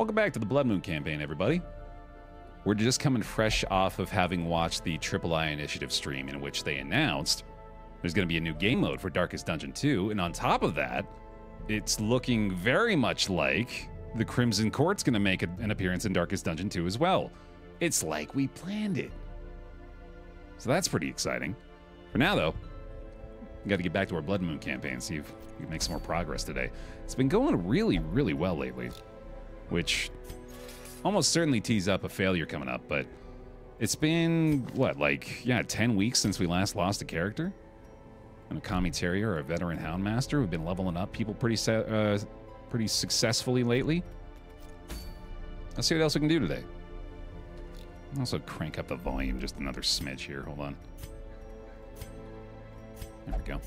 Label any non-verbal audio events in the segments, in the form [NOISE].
Welcome back to the Blood Moon campaign, everybody. We're just coming fresh off of having watched the Triple I Initiative stream in which they announced there's going to be a new game mode for Darkest Dungeon 2, and on top of that, it's looking very much like the Crimson Court's going to make an appearance in Darkest Dungeon 2 as well. It's like we planned it. So that's pretty exciting. For now, though, we got to get back to our Blood Moon campaign, see if we can make some more progress today. It's been going really, really well lately, which almost certainly tees up a failure coming up, but it's been, what, like, yeah, 10 weeks since we last lost a character? An Akami Terrier or a veteran Houndmaster. We've been leveling up people pretty, uh, pretty successfully lately. Let's see what else we can do today. Also crank up the volume just another smidge here. Hold on. There we go.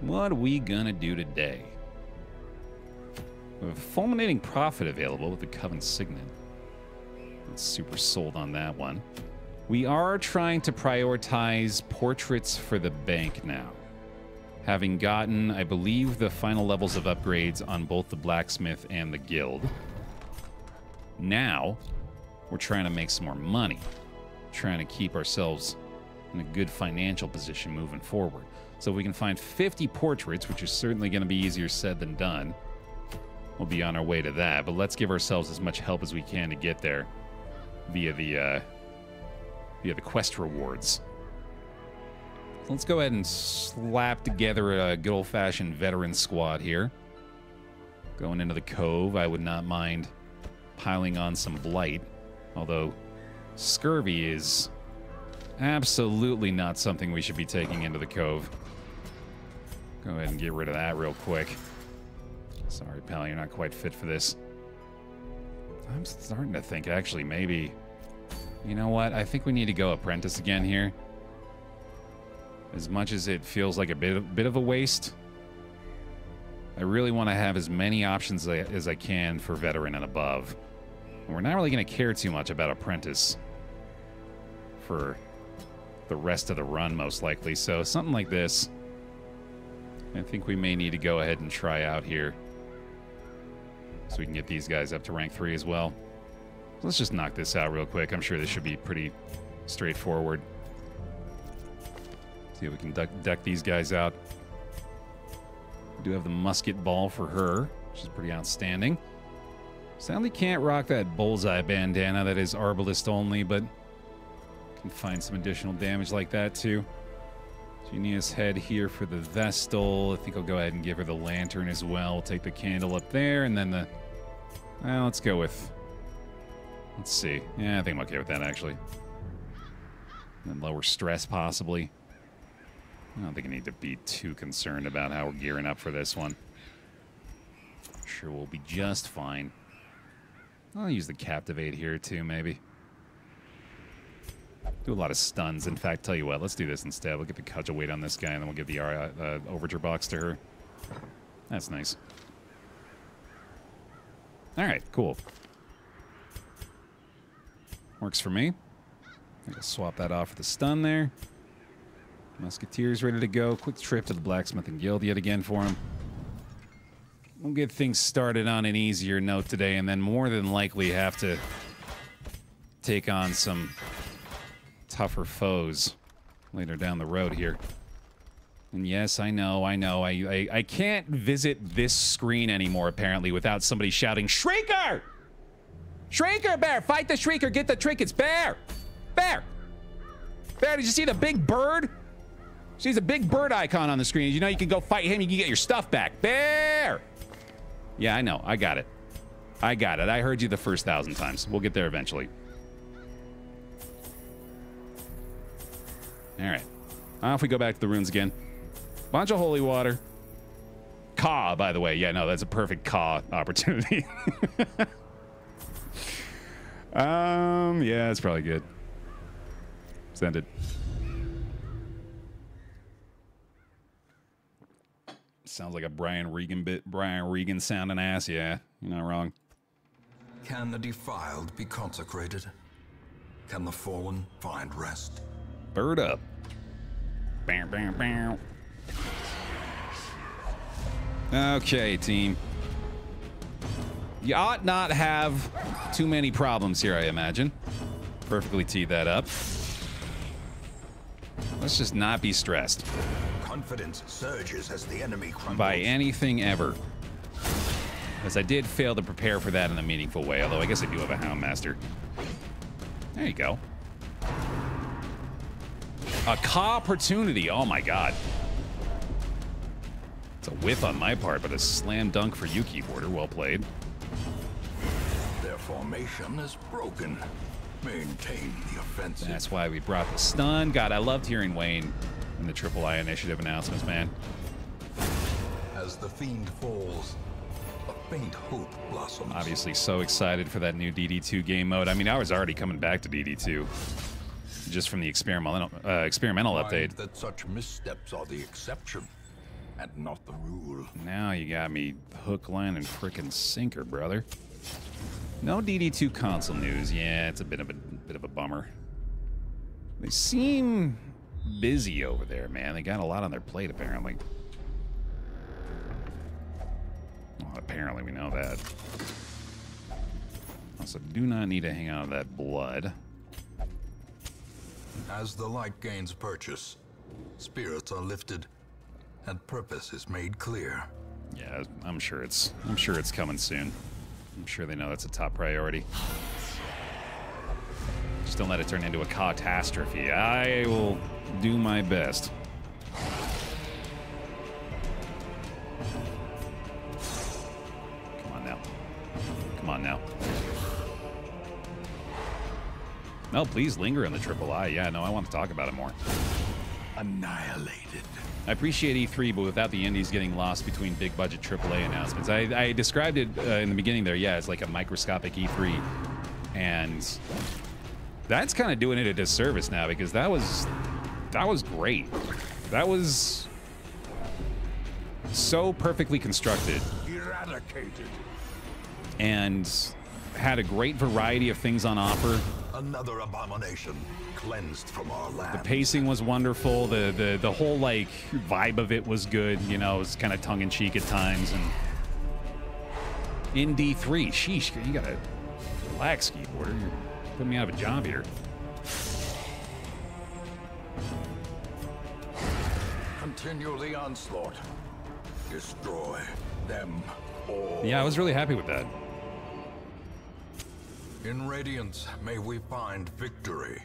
What are we gonna do today? We have a fulminating prophet available with the Coven Signet. Not super sold on that one. We are trying to prioritize portraits for the bank now. Having gotten, I believe, the final levels of upgrades on both the blacksmith and the guild. Now, we're trying to make some more money. Trying to keep ourselves in a good financial position moving forward. So we can find 50 portraits, which is certainly going to be easier said than done, we'll be on our way to that. But let's give ourselves as much help as we can to get there via the uh, via the quest rewards. Let's go ahead and slap together a good old-fashioned veteran squad here. Going into the cove, I would not mind piling on some blight, although scurvy is absolutely not something we should be taking into the cove. Go ahead and get rid of that real quick. Sorry, pal, you're not quite fit for this. I'm starting to think, actually, maybe... You know what? I think we need to go apprentice again here. As much as it feels like a bit of, bit of a waste, I really want to have as many options as I can for veteran and above. we're not really going to care too much about apprentice for the rest of the run, most likely. So something like this, I think we may need to go ahead and try out here. So we can get these guys up to rank 3 as well. Let's just knock this out real quick. I'm sure this should be pretty straightforward. See if we can duck, deck these guys out. We do have the musket ball for her, which is pretty outstanding. Sadly can't rock that bullseye bandana that is arbalist only, but can find some additional damage like that too. Genius head here for the Vestal. I think I'll go ahead and give her the lantern as well. take the candle up there, and then the... Well, let's go with Let's see. Yeah, I think I'm okay with that, actually. And lower stress, possibly. I don't think I need to be too concerned about how we're gearing up for this one. Sure, we'll be just fine. I'll use the Captivate here, too, maybe. Do a lot of stuns. In fact, tell you what, let's do this instead. We'll get the cudgel weight on this guy, and then we'll give the uh, uh, Overture box to her. That's nice. All right, cool. Works for me. I'll swap that off with the stun there. Musketeers ready to go. Quick trip to the Blacksmithing Guild yet again for him. We'll get things started on an easier note today, and then more than likely have to take on some tougher foes later down the road here. And yes, I know, I know, I, I, I can't visit this screen anymore, apparently, without somebody shouting, Shrieker! Shrieker, Baer! Fight the Shrieker! Get the trinkets! Baer! Baer! Baer, did you see the big bird? She's a big bird icon on the screen. You know you can go fight him, you can get your stuff back. Baer! Yeah, I know. I got it. I got it. I heard you the first thousand times. We'll get there eventually. All right. Off we go back to the ruins again. Bunch of holy water. Ka, by the way. Yeah, no, that's a perfect Ka opportunity. [LAUGHS] Um, yeah, it's probably good. Send it. Sounds like a Brian Regan bit. Brian Regan sounding ass. Yeah, you're not wrong. Can the defiled be consecrated? Can the fallen find rest? Bird up. Bam, bam, bam. Okay, team. You ought not have too many problems here, I imagine. Perfectly teed that up. Let's just not be stressed Confidence surges as the enemy crumbles. by anything ever. As I did fail to prepare for that in a meaningful way, although I guess I do have a Houndmaster. There you go. A opportunity. Oh my god. It's a whiff on my part, but a slam dunk for you, keyboarder. Well played. Their formation is broken. Maintain the offensive. That's why we brought the stun. God, I loved hearing Wayne in the Triple I initiative announcements, man. As the fiend falls, a faint hope blossoms. Obviously, so excited for that new DD2 game mode. I mean, I was already coming back to DD2 just from the experimental uh, experimental Mind update. that such missteps are the exception and not the rule. Now you got me hook, line, and frickin' sinker, brother. No DD2 console news. Yeah, it's a bit of a bit of a bummer. They seem busy over there, man. They got a lot on their plate, apparently. Well, apparently, we know that. Also, do not need to hang out of that blood. As the light gains purchase, spirits are lifted, and purpose is made clear. Yeah, I'm sure it's I'm sure it's coming soon. I'm sure they know that's a top priority. Just don't let it turn into a catastrophe. I will do my best. Come on now. Come on now. No, please linger on the triple I. Yeah, no, I want to talk about it more. Annihilated. I appreciate E3, but without the indies getting lost between big budget AAA announcements. I, I described it uh, in the beginning there, yeah, it's like a microscopic E3. And that's kind of doing it a disservice now because that was that was great. That was so perfectly constructed Eradicated. and had a great variety of things on offer. Another abomination cleansed from our land. The pacing was wonderful. The the the whole like vibe of it was good. You know, it was kind of tongue in cheek at times. And in D three, sheesh, you gotta relax, keyboarder. You're putting me out of a job here. Continue the onslaught. Destroy them all. Yeah, I was really happy with that. In Radiance, may we find victory.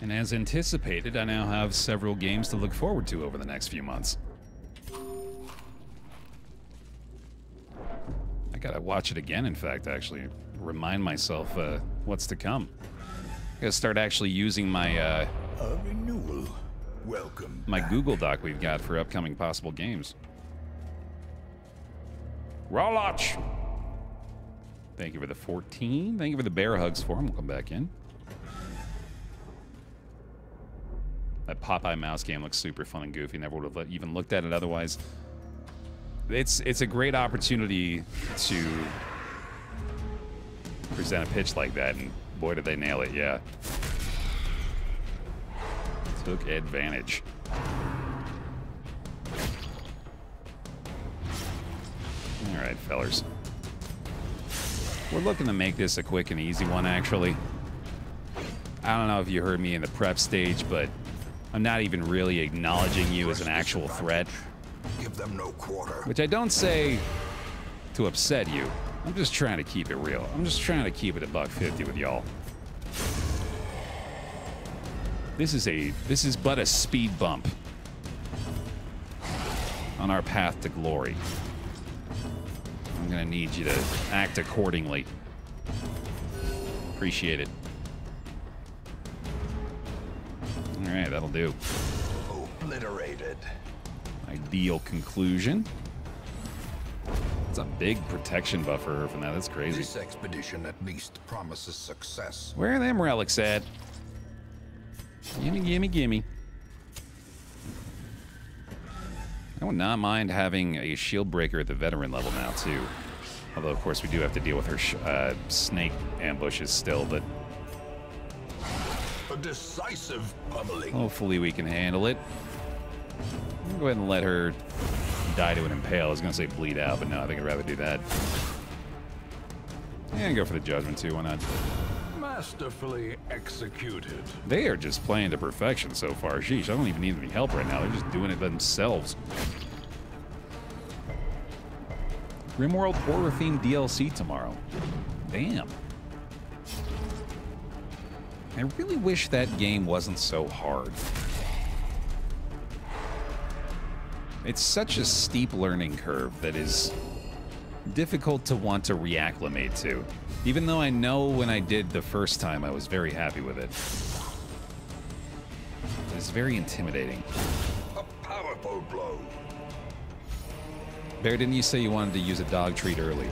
And as anticipated, I now have several games to look forward to over the next few months. I gotta watch it again, in fact, actually. Remind myself uh, what's to come. I gotta start actually using my uh, A renewal. Welcome. my back. Google Doc we've got for upcoming possible games. Rawlach! Thank you for the 14. Thank you for the bear hugs for him. We'll come back in. That Popeye mouse game looks super fun and goofy. Never would have even looked at it otherwise. It's it's a great opportunity to present a pitch like that, and boy, did they nail it! Yeah, took advantage. All right, fellers. We're looking to make this a quick and easy one, actually. I don't know if you heard me in the prep stage, but I'm not even really acknowledging you as an actual threat, Give them no quarter. which I don't say to upset you. I'm just trying to keep it real. I'm just trying to keep it a buck fifty with y'all. This is a this is but a speed bump on our path to glory. I'm gonna need you to act accordingly. Appreciate it. All right, that'll do. Obliterated. Ideal conclusion. It's a big protection buffer from that. That's crazy. This expedition at least promises success. Where are them relics at? Gimme, gimme, gimme. I would not mind having a shield breaker at the veteran level now, too. Although, of course, we do have to deal with her sh- uh, snake ambushes still, but A decisive pummeling. hopefully we can handle it. Go ahead and let her die to an impale. I was going to say bleed out, but no, I think I'd rather do that. And go for the judgment too, why not? Masterfully executed. They are just playing to perfection so far. Sheesh, I don't even need any help right now. They're just doing it themselves. RimWorld horror themed DLC tomorrow. Damn. I really wish that game wasn't so hard. It's such a steep learning curve that is difficult to want to reacclimate to. Even though I know when I did the first time, I was very happy with it. It's very intimidating. A powerful blow. Baer, didn't you say you wanted to use a dog treat early?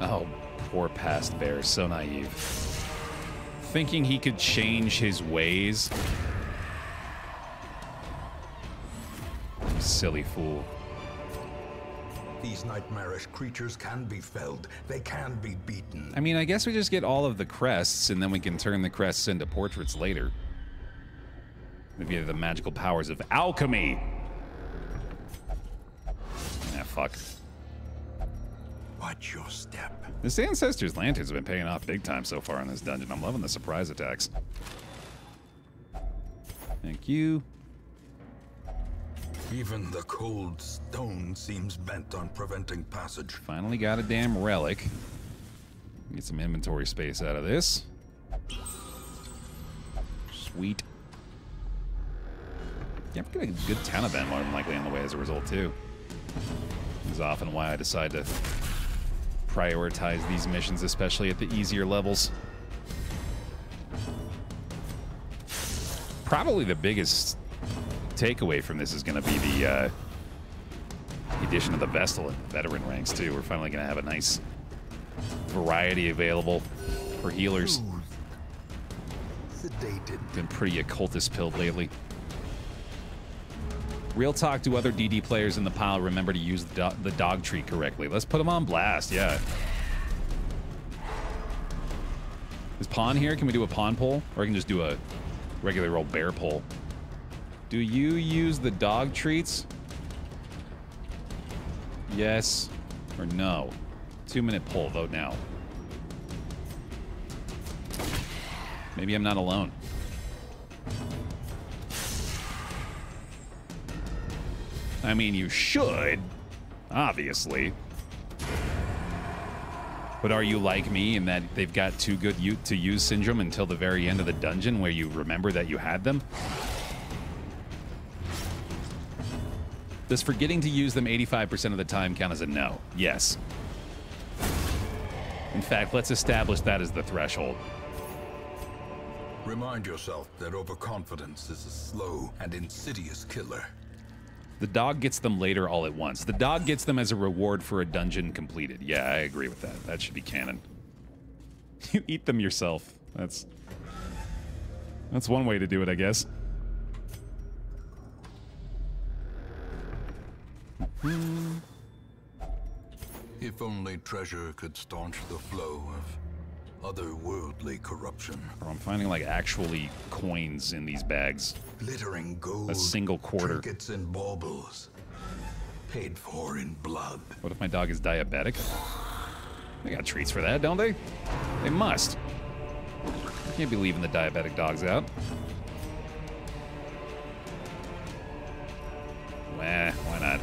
Oh, poor past Baer, so naive. Thinking he could change his ways. Silly fool. These nightmarish creatures can be felled. They can be beaten. I mean, I guess we just get all of the crests, and then we can turn the crests into portraits later. Maybe the magical powers of alchemy. Ah, fuck. Watch your step. This Ancestors Lanterns have been paying off big time so far in this dungeon. I'm loving the surprise attacks. Thank you. Even the cold stone seems bent on preventing passage. Finally got a damn relic. Get some inventory space out of this. Sweet. Yeah, I'm getting a good town event more than likely on the way as a result, too. Is often why I decide to prioritize these missions, especially at the easier levels. Probably the biggest takeaway from this is going to be the, uh, the addition of the Vestal and veteran ranks, too. We're finally going to have a nice variety available for healers. Sedated. Been pretty occultist pilled lately. Real talk to other DD players in the pile. Remember to use the, do the dog treat correctly. Let's put them on blast. Yeah. Is pawn here? Can we do a pawn pull, or I can just do a regular old bear pull? Do you use the dog treats? Yes or no? Two minute poll, Vote now. Maybe I'm not alone. I mean, you should, obviously. But are you like me in that they've got too good to use syndrome until the very end of the dungeon where you remember that you had them? Does forgetting to use them 85% of the time count as a no? Yes. In fact, let's establish that as the threshold. Remind yourself that overconfidence is a slow and insidious killer. The dog gets them later all at once. The dog gets them as a reward for a dungeon completed. Yeah, I agree with that. That should be canon. [LAUGHS] You eat them yourself. That's that's one way to do it, I guess. Hmm. If only treasure could staunch the flow of otherworldly corruption. Bro, I'm finding like actually coins in these bags. Glittering gold. A single quarter. Trinkets and baubles. Paid for in blood. What if my dog is diabetic? They got treats for that, don't they? They must. Can't be leaving the diabetic dogs out. Wah, why not?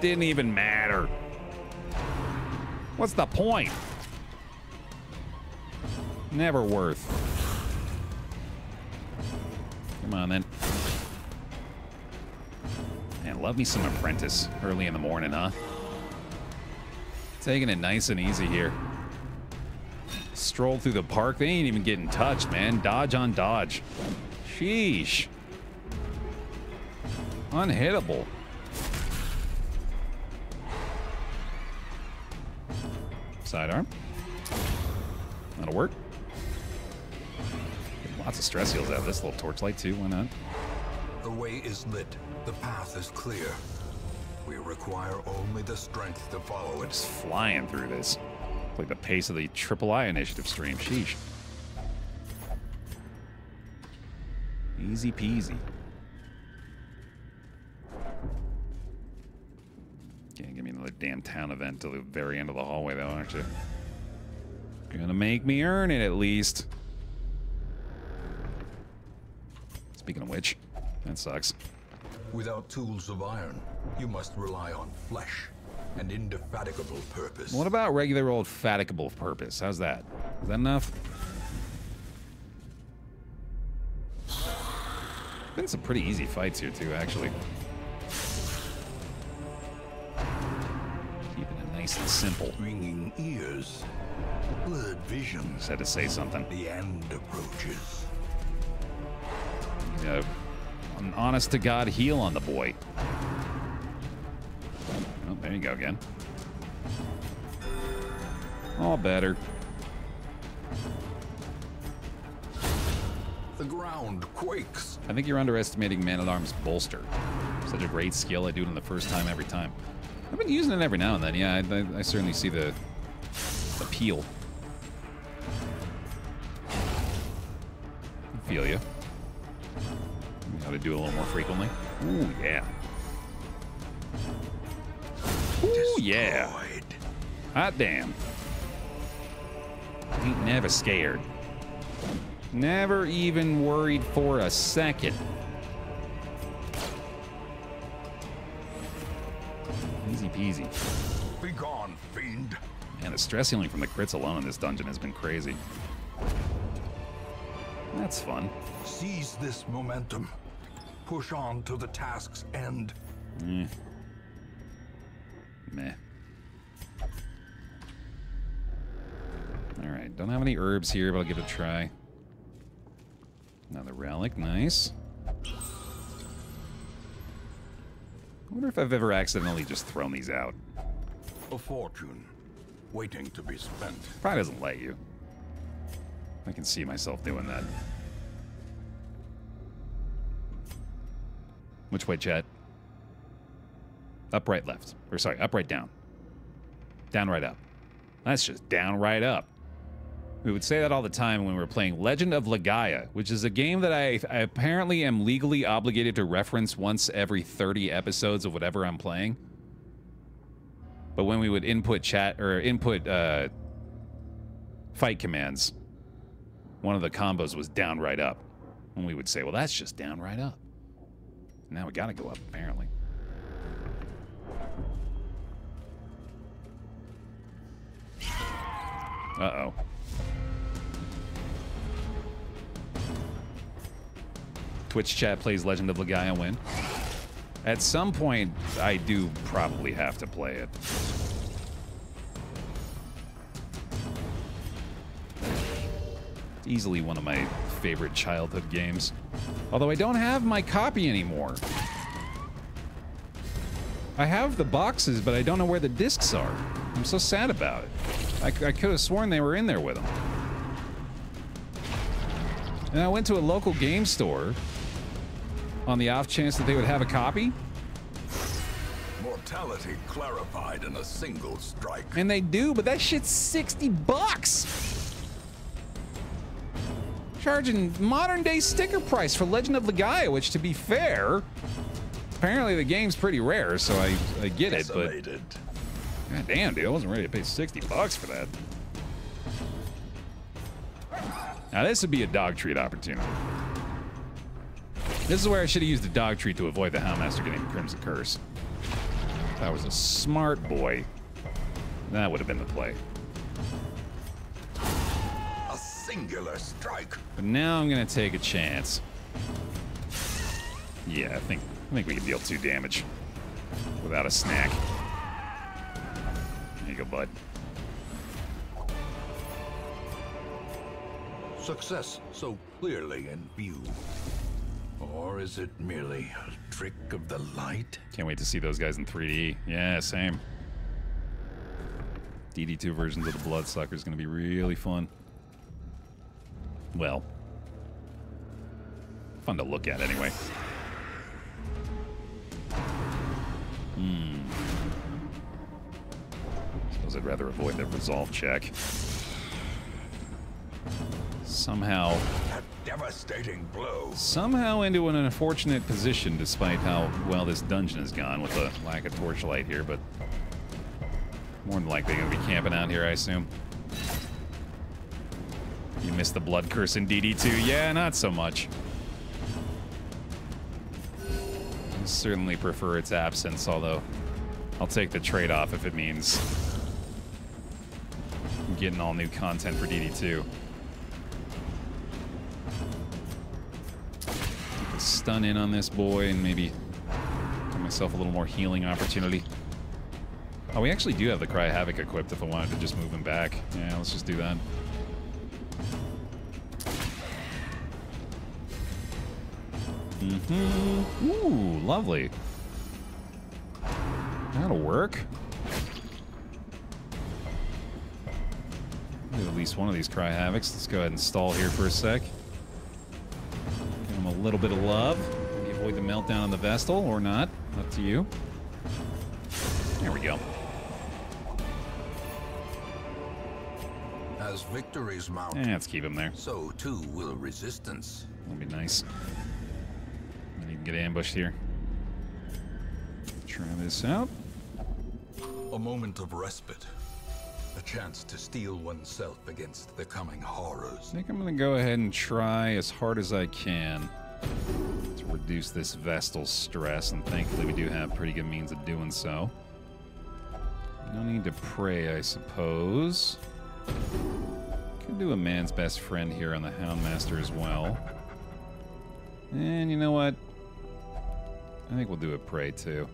Didn't even matter. What's the point? Never worth. Come on, then. Man, love me some Apprentice early in the morning, huh? Taking it nice and easy here. Stroll through the park. They ain't even getting touched, man. Dodge on dodge. Sheesh. Unhittable. Sidearm. That'll work. Lots of stress heals out of this little torchlight too. Why not? The way is lit. The path is clear. We require only the strength to follow it. Just flying through this. Like the pace of the Triple I initiative stream. Sheesh. Easy peasy. Damn town event to the very end of the hallway, though, aren't you? Gonna make me earn it at least. Speaking of which, that sucks. Without tools of iron, you must rely on flesh and indefatigable purpose. What about regular old fatigable purpose? How's that? Is that enough? Been some pretty easy fights here too, actually. Simple. Ringing ears, blurred visions. Just had to say something. The end approaches. Yeah, an honest to God heal on the boy. Oh, there you go again. All better. The ground quakes. I think you're underestimating Man at Arms bolster. Such a great skill. I do it on the first time every time. I've been using it every now and then. Yeah, I, I, I certainly see the appeal. I feel you. Got to do it a little more frequently. Ooh, yeah. Ooh, yeah. Hot damn. Ain't never scared. Never even worried for a second. Easy. Be gone, fiend. Man, the stress healing from the crits alone in this dungeon has been crazy. That's fun. Seize this momentum. Push on to the task's end. Eh. Meh. Alright, don't have any herbs here, but I'll give it a try. Another relic, nice. I wonder if I've ever accidentally just thrown these out. A fortune, waiting to be spent. Probably doesn't let you. I can see myself doing that. Which way, Chet? Up, right, left. Or sorry, up, right, down. Down, right, up. That's just down, right, up. We would say that all the time when we were playing Legend of Legaia, which is a game that I, I apparently am legally obligated to reference once every 30 episodes of whatever I'm playing. But when we would input chat or input uh, fight commands, one of the combos was down, right, up. And we would say, well, that's just down, right, up. Now we gotta go up, apparently. Uh-oh. Twitch chat plays Legend of Legaia win. At some point, I do probably have to play it. Easily one of my favorite childhood games. Although I don't have my copy anymore. I have the boxes, but I don't know where the discs are. I'm so sad about it. I, I could have sworn they were in there with them. And I went to a local game store on the off chance that they would have a copy, Mortality clarified in a single strike. and they do, but that shit's 60 bucks. Charging modern day sticker price for Legend of Legaia, which to be fair, apparently the game's pretty rare, so I, I get it, but. God damn, dude, I wasn't ready to pay 60 bucks for that. Now, this would be a dog treat opportunity. This is where I should have used the dog treat to avoid the Houndmaster getting the Crimson Curse. If I was a smart boy, that would have been the play. A singular strike. But now I'm gonna take a chance. Yeah, I think I think we can deal two damage without a snack. There you go, bud. Success so clearly in view. Or is it merely a trick of the light? Can't wait to see those guys in 3D. Yeah, same. DD2 versions of the Bloodsucker is going to be really fun. Well, fun to look at anyway. Hmm. Suppose I'd rather avoid the resolve check. Somehow, That devastating blow. somehow into an unfortunate position despite how well this dungeon has gone with the lack of torchlight here, but More than likely going to be camping out here, I assume. You missed the blood curse in DD2. Yeah, not so much. I certainly prefer its absence, although I'll take the trade-off if it means getting all new content for DD2. Stun in on this boy and maybe give myself a little more healing opportunity. Oh, we actually do have the Cry Havoc equipped if I wanted to just move him back. Yeah, let's just do that. Mm-hmm. Ooh, lovely. That'll work. At least one of these Cry Havocs. Let's go ahead and stall here for a sec. Him a little bit of love. Maybe avoid the meltdown on the Vestal, or not. Up to you. There we go. As victories mount, Eh, let's keep him there. so too will resistance. That'll be nice. You can get ambushed here. Try this out. A moment of respite. A chance to steel oneself against the coming horrors. I think I'm going to go ahead and try as hard as I can to reduce this Vestal stress, and thankfully we do have pretty good means of doing so. No need to pray, I suppose. Could do a man's best friend here on the Houndmaster as well. And you know what? I think we'll do a pray too.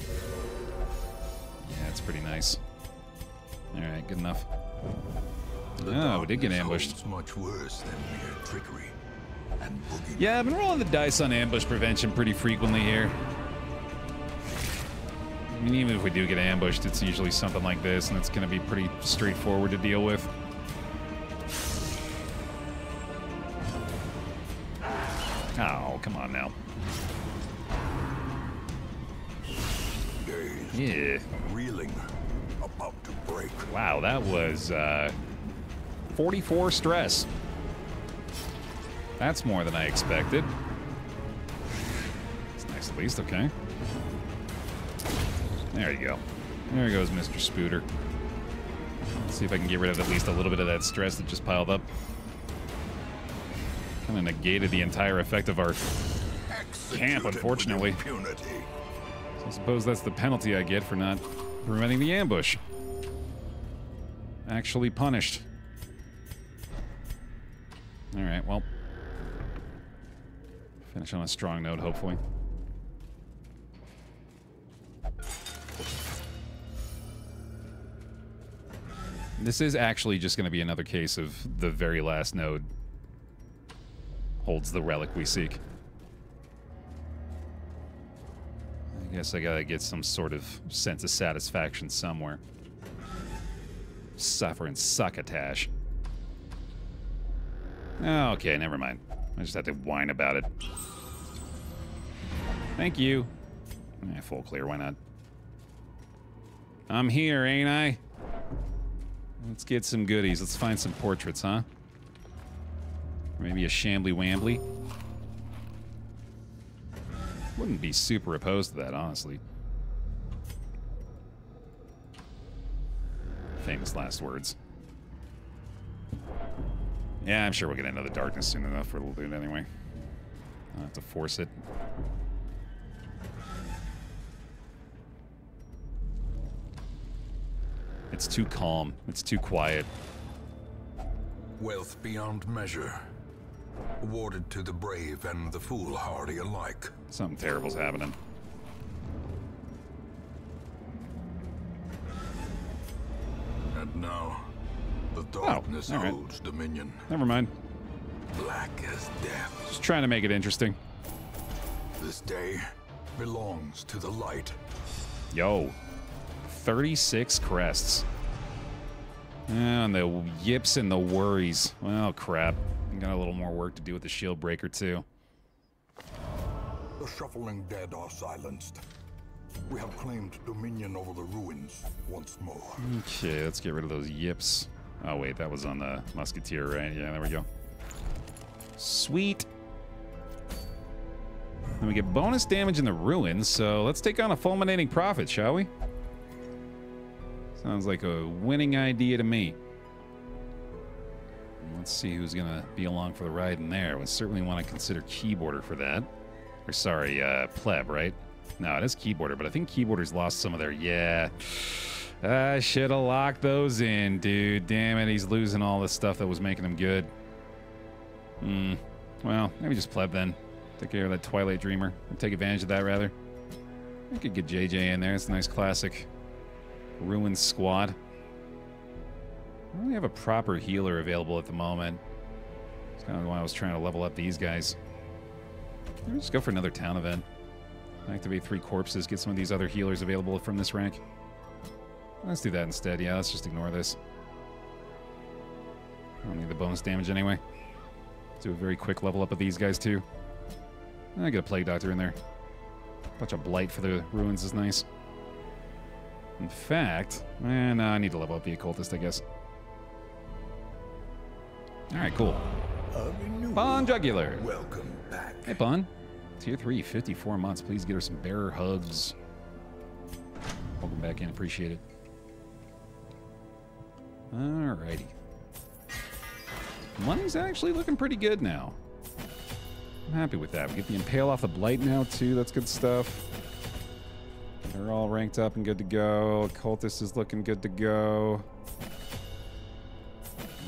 Yeah, it's pretty nice. Alright, good enough. The Oh, we did get ambushed. much worse than mere trickery and. Yeah, I've been rolling the dice on ambush prevention pretty frequently here. I mean, even if we do get ambushed, it's usually something like this, and it's going to be pretty straightforward to deal with. Oh, come on now. Yeah. reeling, about to break. Wow, that was uh, 44 stress. That's more than I expected. It's nice at least, okay. There you go. There goes Mr. Spooter. Let's see if I can get rid of at least a little bit of that stress that just piled up. Kind of negated the entire effect of our... Executed with unfortunately. impunity. I suppose that's the penalty I get for not preventing the ambush. Actually punished. Alright, well. Finish on a strong note, hopefully. This is actually just going to be another case of the very last node holds the relic we seek. I guess I gotta get some sort of sense of satisfaction somewhere. Suffer and succotash. Okay, never mind. I just had to whine about it. Thank you. Eh, full clear, why not? I'm here, ain't I? Let's get some goodies. Let's find some portraits, huh? Maybe a shambly wambly. Wouldn't be super opposed to that, honestly. Famous last words. Yeah, I'm sure we'll get into the darkness soon enough for little bit anyway. I'll have to force it. It's too calm. It's too quiet. Wealth beyond measure. Awarded to the brave and the foolhardy alike. Something terrible's happening. And now, the oh, darkness Oh, right. holds dominion. Never mind. Black as death. Just trying to make it interesting. This day belongs to the light. Yo, 36 crests. Ah, and the yips and the worries. Well, crap. I got a little more work to do with the shield breaker, too. The shuffling dead are silenced. We have claimed dominion over the ruins once more. Okay, let's get rid of those yips. Oh, wait, that was on the musketeer, right? Yeah, there we go. Sweet. And we get bonus damage in the ruins, so let's take on a fulminating prophet, shall we? Sounds like a winning idea to me. Let's see who's going to be along for the ride in there. We certainly want to consider Keyboarder for that. Or sorry, uh, Pleb, right? No, it is Keyboarder, but I think Keyboarder's lost some of their... Yeah. [SIGHS] I should have locked those in, dude. Damn it, he's losing all the stuff that was making him good. Hmm. Well, maybe just Pleb then. Take care of that Twilight Dreamer. Take advantage of that, rather. I could get JJ in there. It's a nice classic Ruined squad. I don't really have a proper healer available at the moment. It's kind of why I was trying to level up these guys. Maybe just go for another town event. Activate three corpses, get some of these other healers available from this rank. Let's do that instead. Yeah, let's just ignore this. I don't need the bonus damage anyway. Do a very quick level up of these guys too. I get a Plague Doctor in there. A Bunch of Blight for the ruins is nice. In fact, eh, no, I need to level up the Occultist, I guess. Alright, cool. Bon Jugular. Welcome back. Hey, Bon. Tier 3, 54 months. Please get her some bearer hugs. Welcome back in. Appreciate it. Alrighty. Money's actually looking pretty good now. I'm happy with that. We get the Impale off the Blight now, too. That's good stuff. They're all ranked up and good to go. Cultist is looking good to go.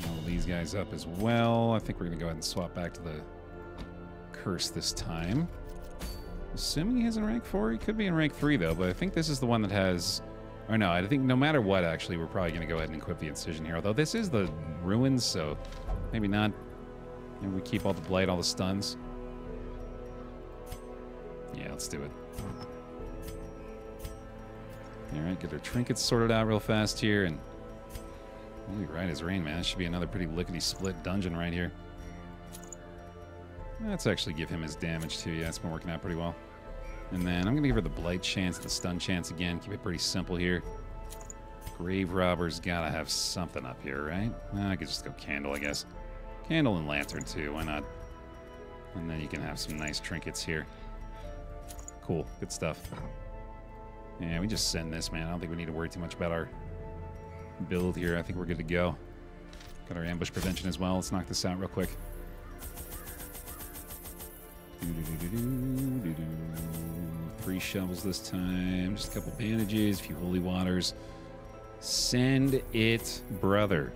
All these guys up as well. I think we're going to go ahead and swap back to the Curse this time. Assuming he's in rank 4, he could be in rank 3 though, but I think this is the one that has... Or no, I think no matter what, actually, we're probably going to go ahead and equip the Incision here. Although this is the Ruins, so maybe not. Maybe we keep all the Blight, all the stuns. Yeah, let's do it. Alright, get our trinkets sorted out real fast here, and... Holy right as rain, man. This should be another pretty lickety-split dungeon right here. Let's actually give him his damage too. Yeah, it's been working out pretty well. And then I'm going to give her the Blight chance, the Stun chance again. Keep it pretty simple here. Grave Robber's got to have something up here, right? I could just go Candle, I guess. Candle and Lantern too, why not? And then you can have some nice trinkets here. Cool, good stuff. Yeah, we just send this, man. I don't think we need to worry too much about our build here. I think we're good to go. Got our ambush prevention as well. Let's knock this out real quick. Three shovels this time. Just a couple bandages, a few holy waters. Send it, brother.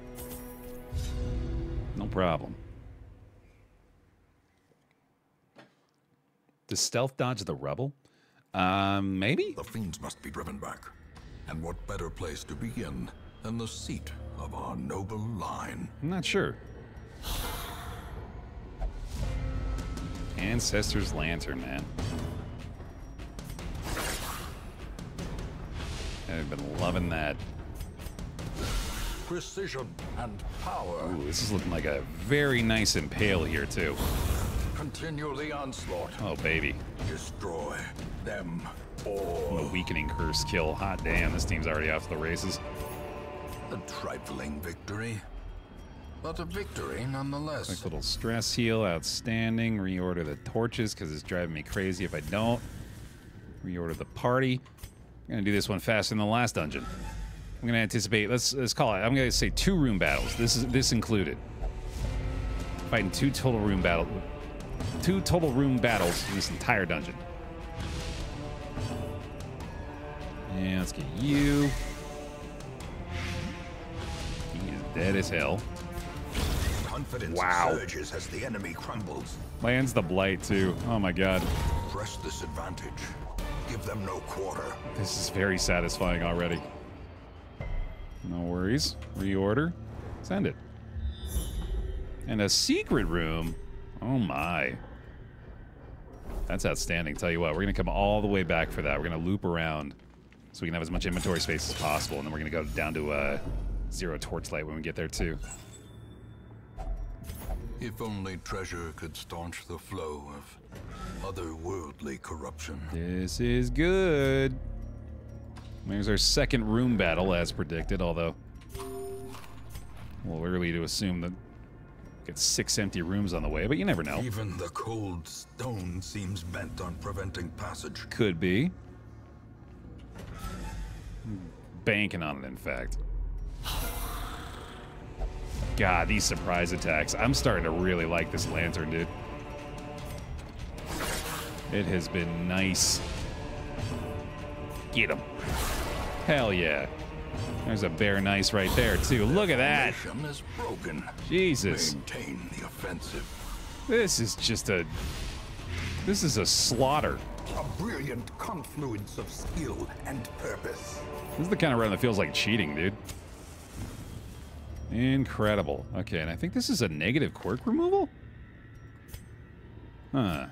No problem. Does stealth dodge the rubble? Um, maybe? The fiends must be driven back. And what better place to begin than the seat of our noble line? I'm not sure. Ancestor's Lantern, man. I've been loving that. Precision and power. Ooh, this is looking like a very nice impale here, too. Continue the onslaught. Oh, baby. Destroy them A all. weakening curse kill. Hot damn, this team's already off the races. A trifling victory. But a victory nonetheless. Quick little stress heal, outstanding. Reorder the torches because it's driving me crazy if I don't. Reorder the party. I'm gonna do this one faster than the last dungeon. I'm gonna anticipate. Let's let's call it. I'm gonna say two room battles. This is this included. Fighting two total room battle, two total room battles in this entire dungeon. And let's get you. He is dead as hell. Confidence Wow. surges as the enemy crumbles. Lands the blight too. Oh my god. Press this advantage. Give them no quarter. This is very satisfying already. No worries. Reorder. Send it. And a secret room. Oh my. That's outstanding. Tell you what, we're going to come all the way back for that. We're going to loop around so we can have as much inventory space as possible. And then we're going to go down to uh, zero torchlight when we get there too. If only treasure could staunch the flow of otherworldly corruption. This is good. There's our second room battle as predicted, although a little early to assume that get six empty rooms on the way, but you never know. Even the cold stone seems bent on preventing passage. Could be. banking on it, in fact. God, these surprise attacks. I'm starting to really like this lantern, dude. It has been nice. Get him. Hell yeah. There's a bear nice right there, too. Look at that. Broken. Jesus. Maintain the offensive. This is just a... This is a slaughter. A brilliant confluence of skill and purpose. This is the kind of run that feels like cheating, dude. Incredible. Okay, and I think this is a negative quirk removal? Huh.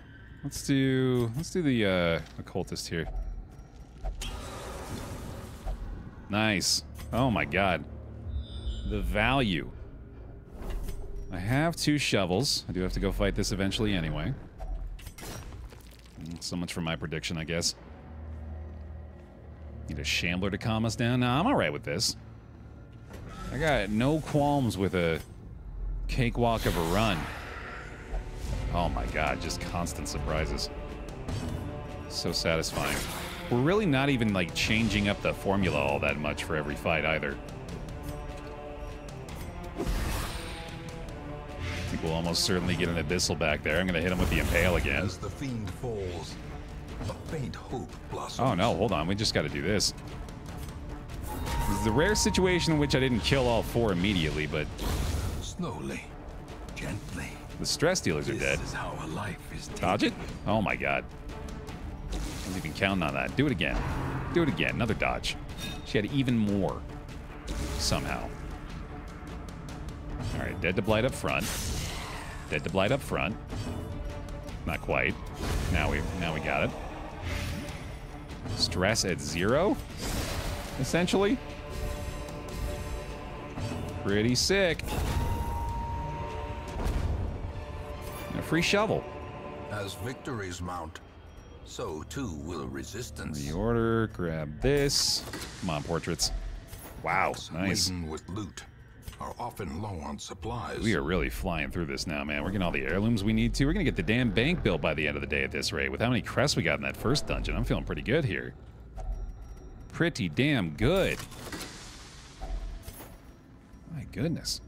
Let's do... Let's do the, uh, occultist here. Nice. Oh my god. The value. I have two shovels. I do have to go fight this eventually anyway. Mm, So much for my prediction, I guess. Need a shambler to calm us down? Nah, I'm alright with this. I got no qualms with a cakewalk of a run. Oh my god, just constant surprises. So satisfying. We're really not even like changing up the formula all that much for every fight either. I think we'll almost certainly get an abyssal back there. I'm gonna hit him with the impale again. As the fiend falls, a faint hope blossoms. Oh no, hold on. We just got to do this. This is a rare situation in which I didn't kill all four immediately, but Slowly, gently. the stress dealers are dead. is how a life is. Dodge it? Oh my god. I wasn't even counting on that. Do it again. Do it again. Another dodge. She had even more. Somehow. Alright, dead to blight up front. Dead to blight up front. Not quite. Now we now we got it. Stress at zero? Essentially. Pretty sick. And a free shovel. As victories mount, so too will resistance. Reorder, grab this. Come on, portraits. Wow, nice. Laden with loot are often low on supplies. We are really flying through this now, man. We're getting all the heirlooms we need to. We're gonna get the damn bank built by the end of the day at this rate. With how many crests we got in that first dungeon, I'm feeling pretty good here. Pretty damn good. My goodness.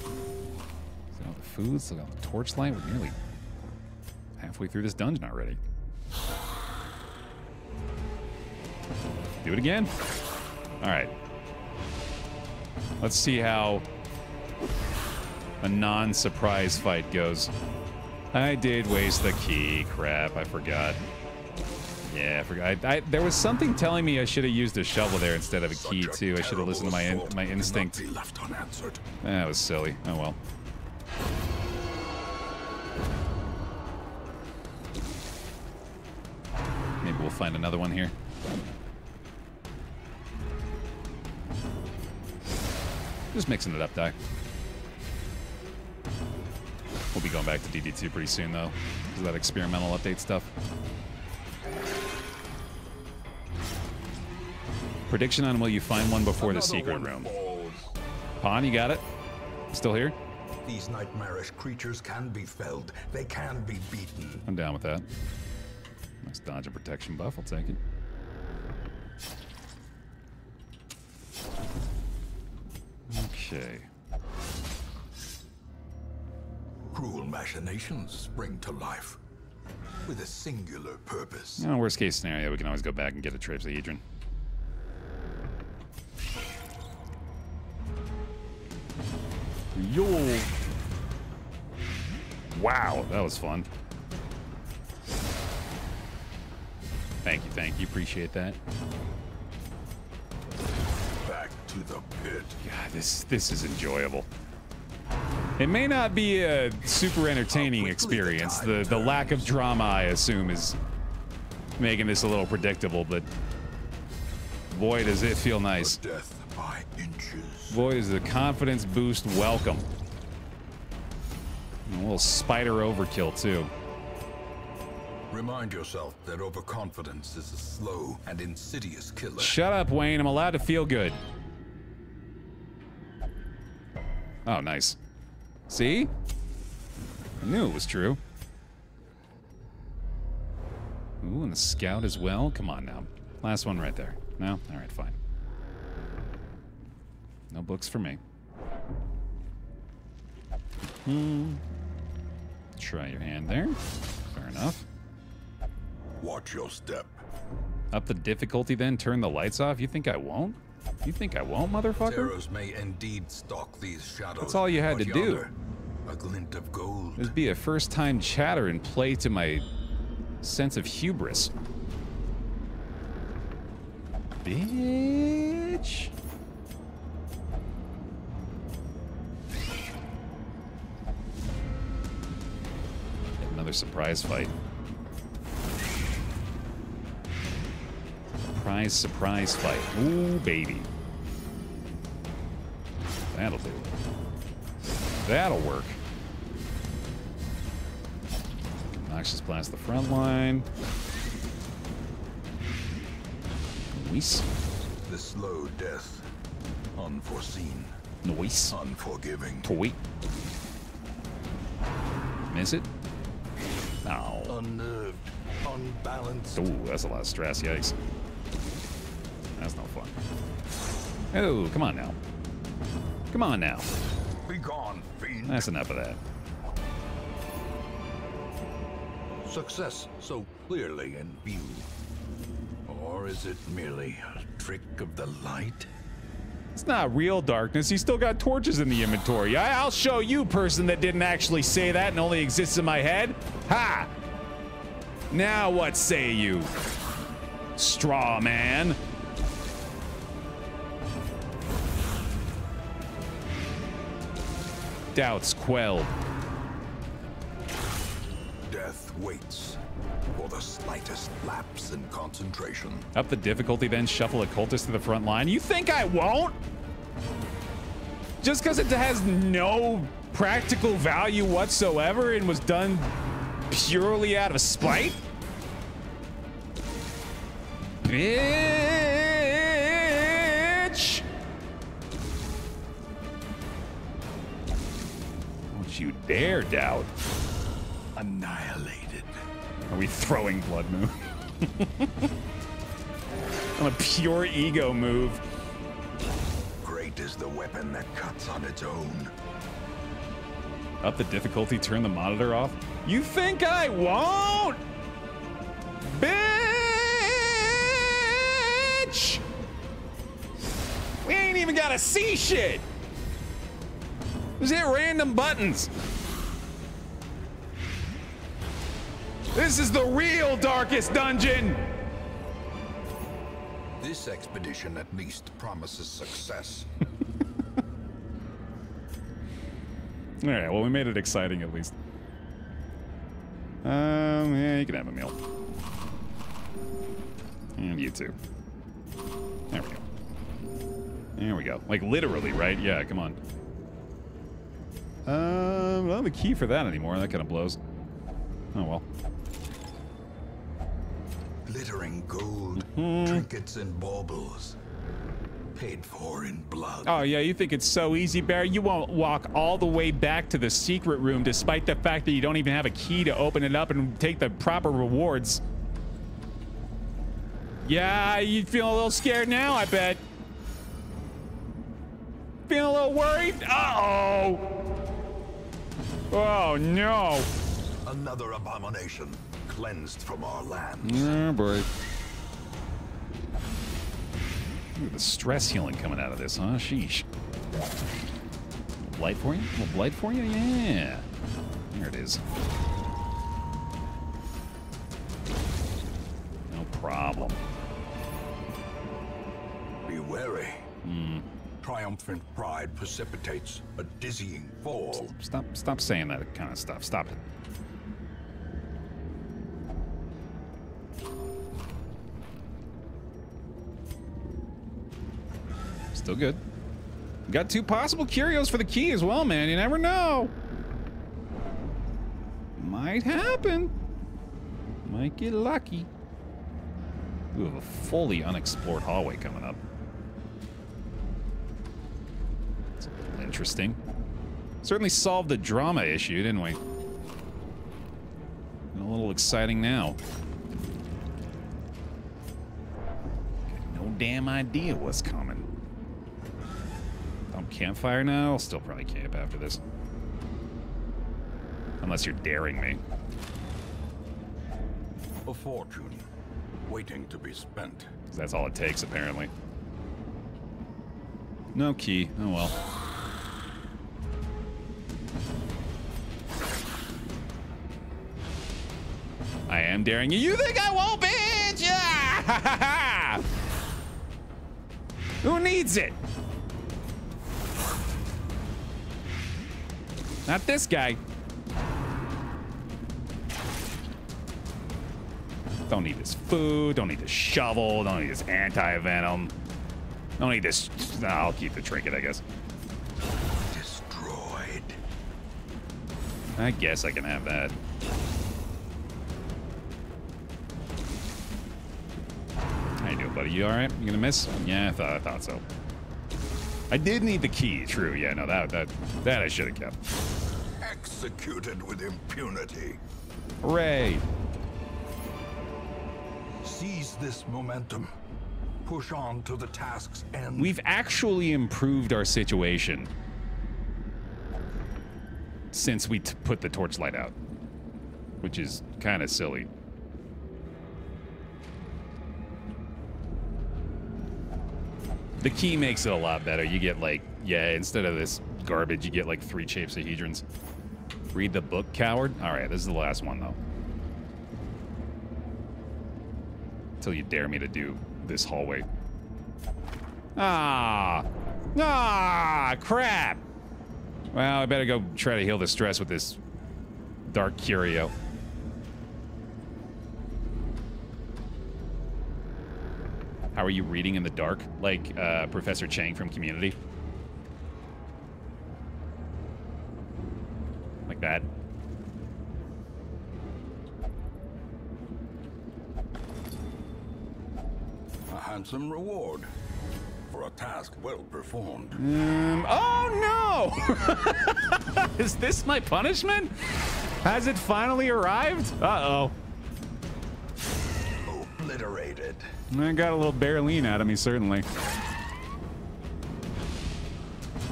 Still the food, still the torchlight. We're nearly halfway through this dungeon already. Do it again. All right. Let's see how a non-surprise fight goes. I did waste the key. Crap, I forgot. Yeah, I forgot. I, I, there was something telling me I should have used a shovel there instead of a key too. I should have listened to my in, my instinct. left unanswered. That was silly. Oh well. Maybe we'll find another one here. Just mixing it up, Di. We'll be going back to DD2 pretty soon, though. Is that experimental update stuff? Prediction on will you find one before the secret room? falls. Pon, you got it? Still here? These nightmarish creatures can be felled. They can be beaten. I'm down with that. Nice dodge and protection buff. I'll take it. Okay. Cruel machinations spring to life with a singular purpose. No, worst case scenario, we can always go back and get a Trapezohedron. Yo! Wow, that was fun. Thank you, thank you. Appreciate that. Back to the pit. God, this this is enjoyable. It may not be a super entertaining the experience. The the lack of drama, I assume, is making this a little predictable, but boy, does it feel nice. Death by inches. Boy, is the confidence boost welcome. And a little spider overkill, too. Remind yourself that overconfidence is a slow and insidious killer. Shut up, Wayne. I'm allowed to feel good. Oh, nice. See? I knew it was true. Ooh, and the scout as well. Come on now. Last one right there. No? All right, fine. No books for me. Hmm. Try your hand there. Fair enough. Watch your step. Up the difficulty then, turn the lights off? You think I won't? You think I won't, motherfucker? Terrors may indeed stalk these shadows. That's all you had to do. A glint of gold. This be a first time chatter and play to my sense of hubris. Bitch. Surprise fight. Surprise, surprise fight. Ooh, baby. That'll do. That'll work. Noxious blast the front line. Noise. The slow death. Unforeseen. Noise. Unforgiving. Toy. Miss it? No. Unnerved. Unbalanced. Ooh, that's a lot of stress. Yikes. That's no fun. Oh, come on now. Come on now. Be gone, fiend. That's enough of that. Success so clearly in view. Or is it merely a trick of the light? It's not real darkness. He's still got torches in the inventory. I- I'll show you, person that didn't actually say that and only exists in my head. Ha! Now what say you? Straw man. Doubts quelled. Death waits for the slightest lapse in concentration. Up the difficulty, then shuffle a cultist to the front line. You think I won't? Just because it has no practical value whatsoever and was done purely out of spite? Bitch! Don't you dare doubt. Annihilated. Are we throwing blood moon? [LAUGHS] On a pure ego move. Great is the weapon that cuts on its own. Up the difficulty, turn the monitor off. You think I won't? Bitch! We ain't even gotta see shit! Just hit random buttons. This is the real darkest dungeon! This expedition at least promises success. [LAUGHS] All right, well, we made it exciting at least. Um, yeah, you can have a meal. And you too. There we go. There we go. Like literally, right? Yeah, come on. Um, I don't have a key for that anymore. That kind of blows. Oh well. Glittering gold, Mm-hmm. trinkets and baubles. Paid for in blood. Oh yeah, you think it's so easy, Barry? You won't walk all the way back to the secret room despite the fact that you don't even have a key to open it up and take the proper rewards. Yeah, you feel a little scared now, I bet. Feeling a little worried? Uh-oh. Oh no. Another abomination cleansed from our land. Oh boy. Ooh, the stress healing coming out of this, huh? Sheesh. Light for you? A little light for you? Yeah. There it is. No problem. Be wary. Hmm. Triumphant pride precipitates a dizzying fall. Stop stop saying that kind of stuff. Stop it. Still good. Got two possible curios for the key as well, man. You never know. Might happen. Might get lucky. We have a fully unexplored hallway coming up. It's interesting. Certainly solved the drama issue, didn't we? And a little exciting now. Got no damn idea what's coming. Campfire now? I'll still probably camp after this. Unless you're daring me. A fortune waiting to be spent. that's all it takes, apparently. No key. Oh well. I am daring you. You think I won't, bitch? [LAUGHS] Yeah! [LAUGHS] Who needs it? Not this guy. Don't need this food. Don't need this shovel. Don't need this anti-venom. Don't need this. I'll keep the trinket, I guess. Destroyed. I guess I can have that. How you doing, buddy? You all right? You gonna miss? Yeah, I thought, I thought so. I did need the key. True. Yeah. No, that that that I should have kept. Executed with impunity. Hooray! Seize this momentum. Push on to the task's end. We've actually improved our situation since we t- put the torchlight out, which is kind of silly. The key makes it a lot better. You get like, yeah, instead of this garbage, you get like three trapezohedrons. Read the book, coward. All right, this is the last one though. Until you dare me to do this hallway. Ah, ah, crap. Well, I better go try to heal the stress with this dark curio. How are you reading in the dark? Like uh, Professor Chang from Community? Like that? A handsome reward for a task well performed. Um, oh no! [LAUGHS] Is this my punishment? Has it finally arrived? Uh-oh. Obliterated. I got a little bear lean out of me, certainly.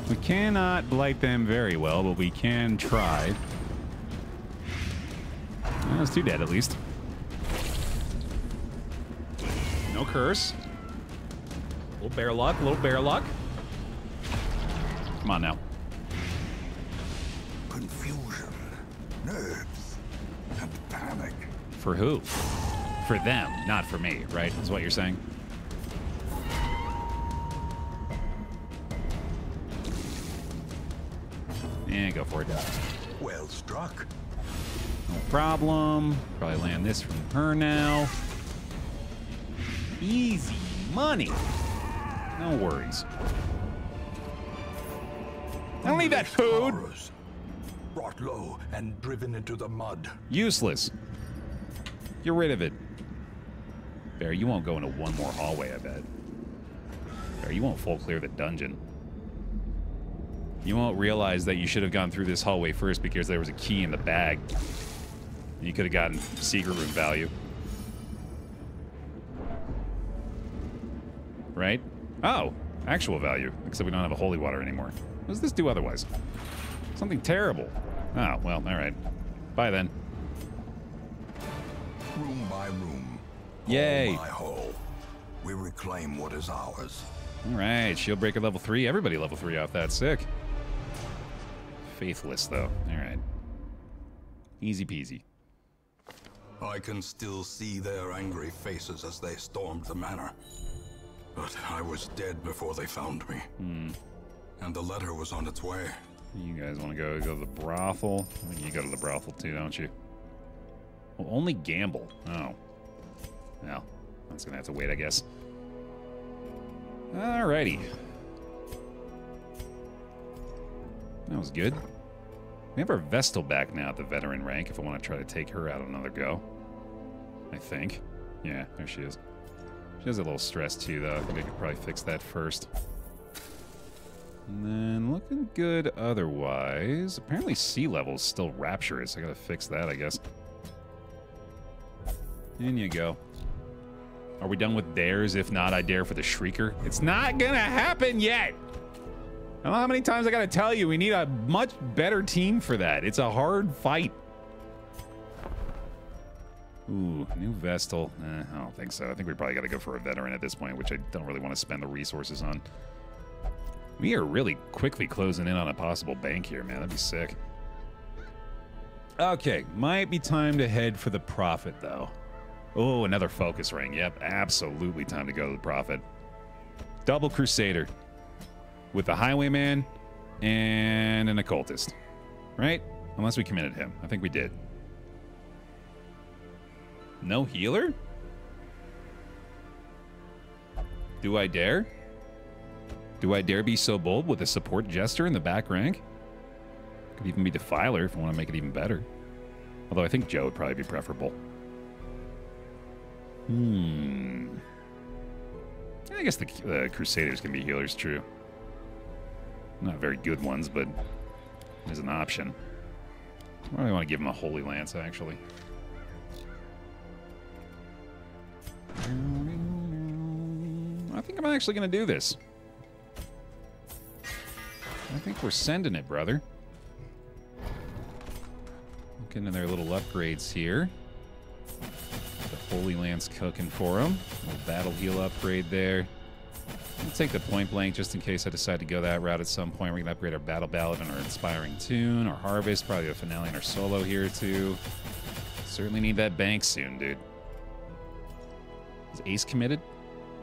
We cannot blight them very well, but we can try. Well, That's two dead, at least. No curse. Little bear luck, little bear luck. Come on now. Confusion, nerves, and panic. For who? For them, not for me, right? Is what you're saying? Yeah, go for it. Well struck. No problem. Probably land this from her now. Easy money. No worries. I don't need that food. Brought low and driven into the mud. Useless. Get rid of it. Bear, you won't go into one more hallway, I bet. Bear, you won't full clear the dungeon. You won't realize that you should have gone through this hallway first because there was a key in the bag. You could have gotten secret room value. Right? Oh, actual value. Except we don't have a holy water anymore. What does this do otherwise? Something terrible. Oh, well, all right. Bye then. Room by room. Yay. By hall. We reclaim what is ours. All right, shield breaker level three. Everybody level three off that. Sick. Faithless though. All right. Easy peasy. I can still see their angry faces as they stormed the manor. But I was dead before they found me. Hmm. And the letter was on its way. You guys want to go go to the brothel? I think you go to the brothel too, don't you? Well, only gamble. Oh. Well, that's gonna have to wait, I guess. Alrighty. That was good. We have our Vestal back now at the veteran rank if I want to try to take her out another go. I think. Yeah, there she is. She has a little stress too, though. I think I could probably fix that first. And then looking good otherwise. Apparently sea level's still rapturous. I gotta fix that, I guess. In you go. Are we done with dares? If not, I dare for the Shrieker. It's not gonna happen yet! I don't know how many times I gotta tell you, we need a much better team for that. It's a hard fight. Ooh, new Vestal. Eh, I don't think so. I think we probably gotta go for a veteran at this point, which I don't really want to spend the resources on. We are really quickly closing in on a possible bank here, man. That'd be sick. Okay, might be time to head for the Prophet, though. Oh, another focus ring. Yep, absolutely time to go to the Prophet. Double Crusader with the Highwayman and an Occultist, right? Unless we committed him. I think we did. No healer? Do I dare? Do I dare be so bold with a support jester in the back rank? Could even be Defiler if I want to make it even better. Although I think Joe would probably be preferable. Hmm. I guess the uh, Crusaders can be healers, true. Not very good ones, but as an option. I really want to give him a Holy Lance, actually. I think I'm actually going to do this. I think we're sending it, brother. Looking at their little upgrades here. Holy Lance cooking for. Little battle heal upgrade there. I'll take the point blank just in case I decide to go that route at some point. We're going to upgrade our Battle Ballad and our Inspiring Tune, our Harvest, probably a Finale and our Solo here too. Certainly need that bank soon, dude. Is Ace committed?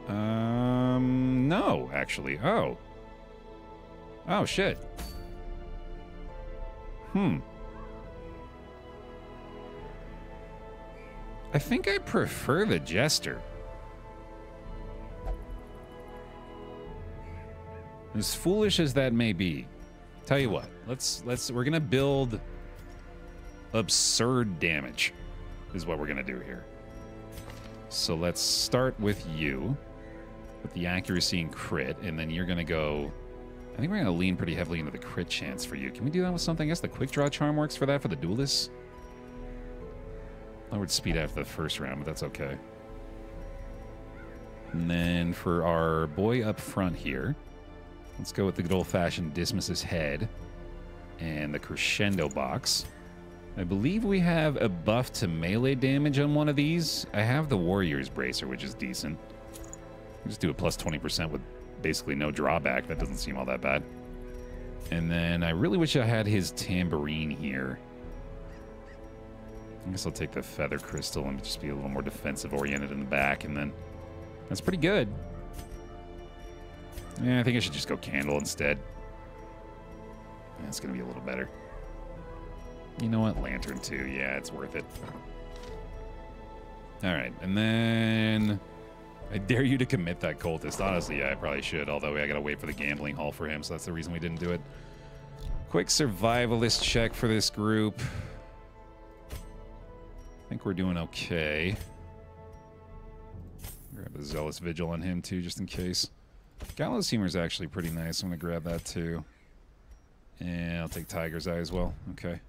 Um, no, actually. Oh. Oh, shit. Hmm. I think I prefer the Jester. As foolish as that may be, tell you what, let's let's we're gonna build absurd damage, is what we're gonna do here. So let's start with you, with the accuracy and crit, and then you're gonna go. I think we're gonna lean pretty heavily into the crit chance for you. Can we do that with something? I guess the quick draw charm works for that for the duelists. Lowered speed after the first round, but that's okay. And then for our boy up front here, let's go with the good old fashioned Dismas's head and the crescendo box. I believe we have a buff to melee damage on one of these. I have the Warrior's Bracer, which is decent. Just do a plus 20% with basically no drawback. That doesn't seem all that bad. And then I really wish I had his tambourine here. I guess I'll take the feather crystal and just be a little more defensive oriented in the back, and then that's pretty good. Yeah, I think I should just go candle instead. That's gonna be a little better. You know what? Lantern too. Yeah, it's worth it. All right, and then I dare you to commit that cultist. Honestly, yeah, I probably should. Although I gotta wait for the gambling hall for him, so that's the reason we didn't do it. Quick survivalist check for this group. I think we're doing okay. Grab a Zealous Vigil on him too, just in case. Gallows Humor is actually pretty nice. I'm gonna grab that too. And I'll take Tiger's Eye as well. Okay.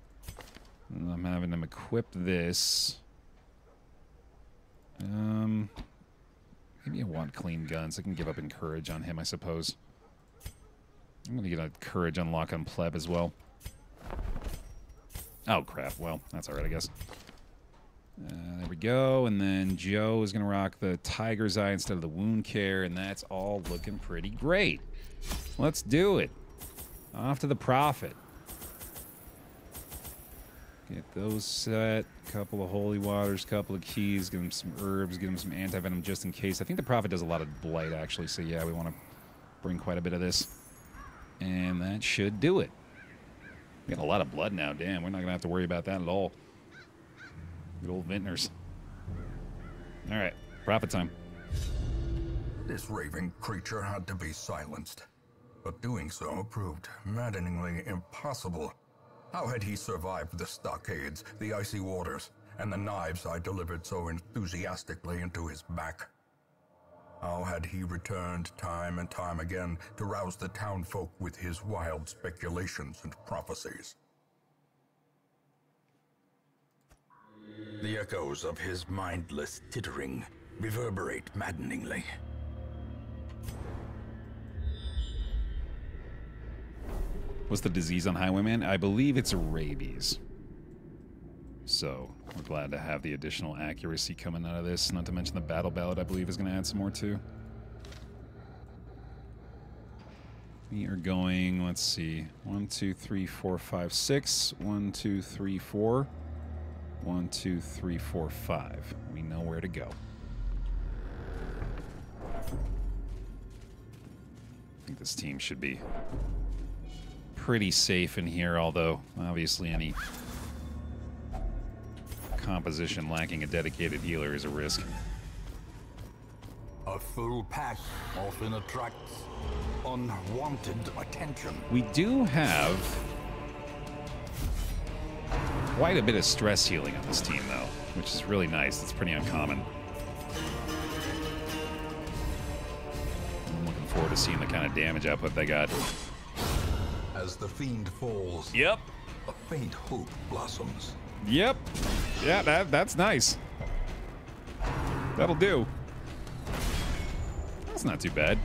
And I'm having him equip this. Um, maybe I want clean guns. I can give up in courage on him, I suppose. I'm gonna get a courage unlock on pleb as well. Oh crap! Well, that's all right, I guess. Uh, there we go. And then Joe is going to rock the Tiger's Eye instead of the Wound Care, and that's all looking pretty great. Let's do it. Off to the Prophet. Get those set. Couple of holy waters, couple of keys. Give him some herbs. Give him some anti-venom just in case. I think the Prophet does a lot of blight, actually. So, yeah, we want to bring quite a bit of this. And that should do it. We got a lot of blood now. Damn, we're not going to have to worry about that at all. Good old vintners. All right, Prophet time. This raving creature had to be silenced. But doing so proved maddeningly impossible. How had he survived the stockades, the icy waters, and the knives I delivered so enthusiastically into his back? How had he returned time and time again to rouse the townfolk with his wild speculations and prophecies? The echoes of his mindless tittering reverberate maddeningly. What's the disease on Highwayman? I believe it's rabies. So we're glad to have the additional accuracy coming out of this. Not to mention the battle ballad, I believe, is going to add some more too. We are going, let's see, one, two, three, four, five, six. One, two, three, four. One, two, three, four, five. We know where to go. I think this team should be pretty safe in here, although obviously any composition lacking a dedicated healer is a risk. A full pack often attracts unwanted attention. We do have quite a bit of stress healing on this team, though, which is really nice. It's pretty uncommon. I'm looking forward to seeing the kind of damage output they got. As the fiend falls, Yep. a faint hope blossoms. Yep. Yeah, that that's nice. That'll do. That's not too bad.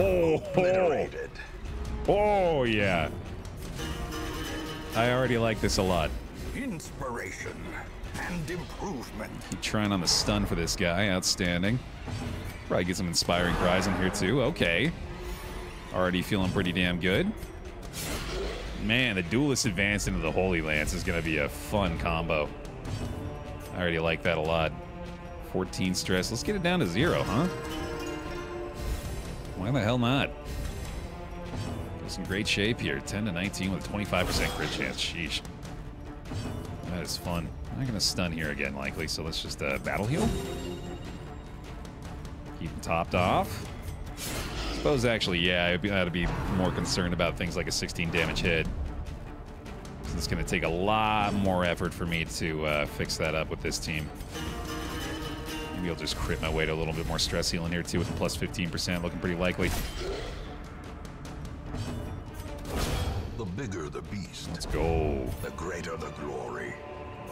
Oh, oh, Obliterated. oh yeah. I already like this a lot. Inspiration and improvement. Keep trying on the stun for this guy. Outstanding. Probably get some inspiring cries in here too. Okay. Already feeling pretty damn good. Man, the duelist advance into the Holy Lance is going to be a fun combo. I already like that a lot. 14 stress. Let's get it down to zero, huh? Why the hell not? It's in great shape here. 10 to 19 with a 25% crit chance. Sheesh. That is fun. I'm not going to stun here again, likely, so let's just uh, battle heal. Keep him topped off. I Suppose actually, yeah, I'd be, I'd be more concerned about things like a 16 damage hit. It's going to take a lot more effort for me to uh, fix that up with this team. Maybe I'll just crit my way to a little bit more stress healing here too with the plus 15%, looking pretty likely. The bigger the beast, Let's go. the greater the glory.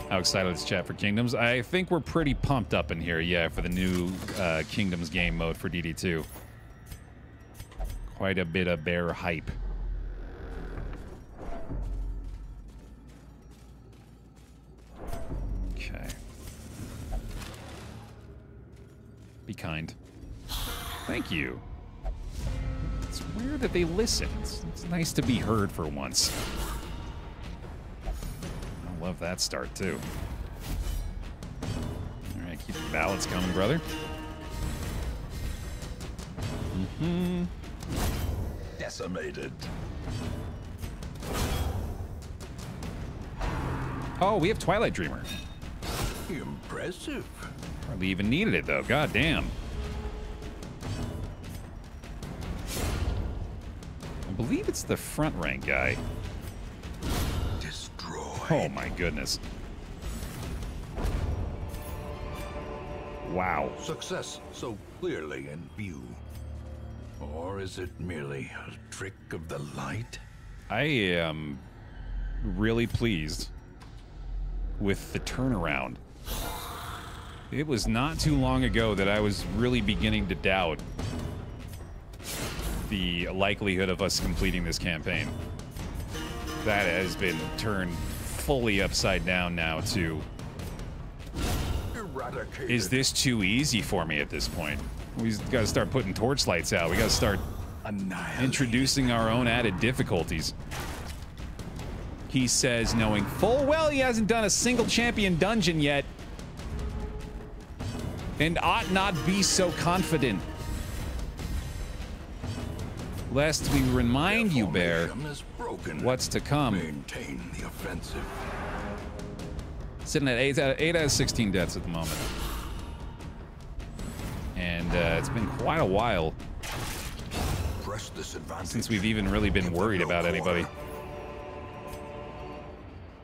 How excited is chat for Kingdoms? I think we're pretty pumped up in here, yeah, for the new uh, Kingdoms game mode for DD2. Quite a bit of bear hype. Okay. Be kind. Thank you. It's weird that they listen. It's, it's nice to be heard for once. I love that start, too. All right, keep the ballads coming, brother. Mm-hmm. Decimated. Oh, we have Twilight Dreamer. Impressive. Hardly even needed it, though. God damn. Believe it's the front rank guy. Destroy. Oh, my goodness. Wow. Success so clearly in view. Or is it merely a trick of the light? I am really pleased with the turnaround. It was not too long ago that I was really beginning to doubt the likelihood of us completing this campaign. That has been turned fully upside down now to Eradicated. is this too easy for me at this point? We've got to start putting torchlights out. We got to start introducing our own added difficulties. He says, knowing full well he hasn't done a single champion dungeon yet, and ought not be so confident. Lest we remind you, Bear, what's to come. Maintain the offensive. Sitting at 8 out of, eight out of 16 deaths at the moment. And uh, it's been quite a while since we've even really been worried about anybody.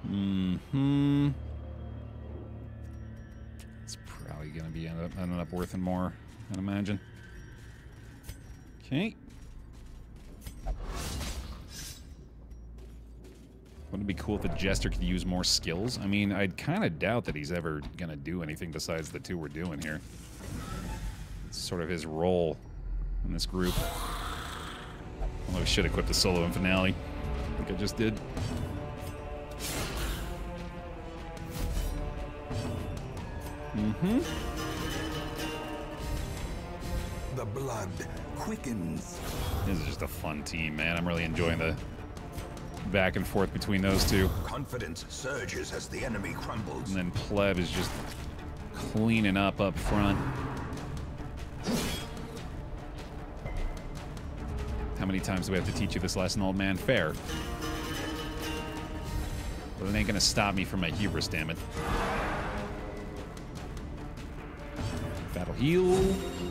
corner. Hmm. It's probably going to be end up, ending up worth more, I'd imagine. Okay. Wouldn't it be cool if the Jester could use more skills? I mean, I'd kind of doubt that he's ever going to do anything besides the two we're doing here. It's sort of his role in this group. Although I should equip the solo and finale. Think I just did. Mm-hmm. The blood quickens. This is just a fun team, man. I'm really enjoying the back and forth between those two. Confidence surges as the enemy crumbles. And then Pleb is just cleaning up up front. How many times do we have to teach you this lesson, old man? Fair. But it ain't gonna stop me from my hubris, damn it. Battle heal.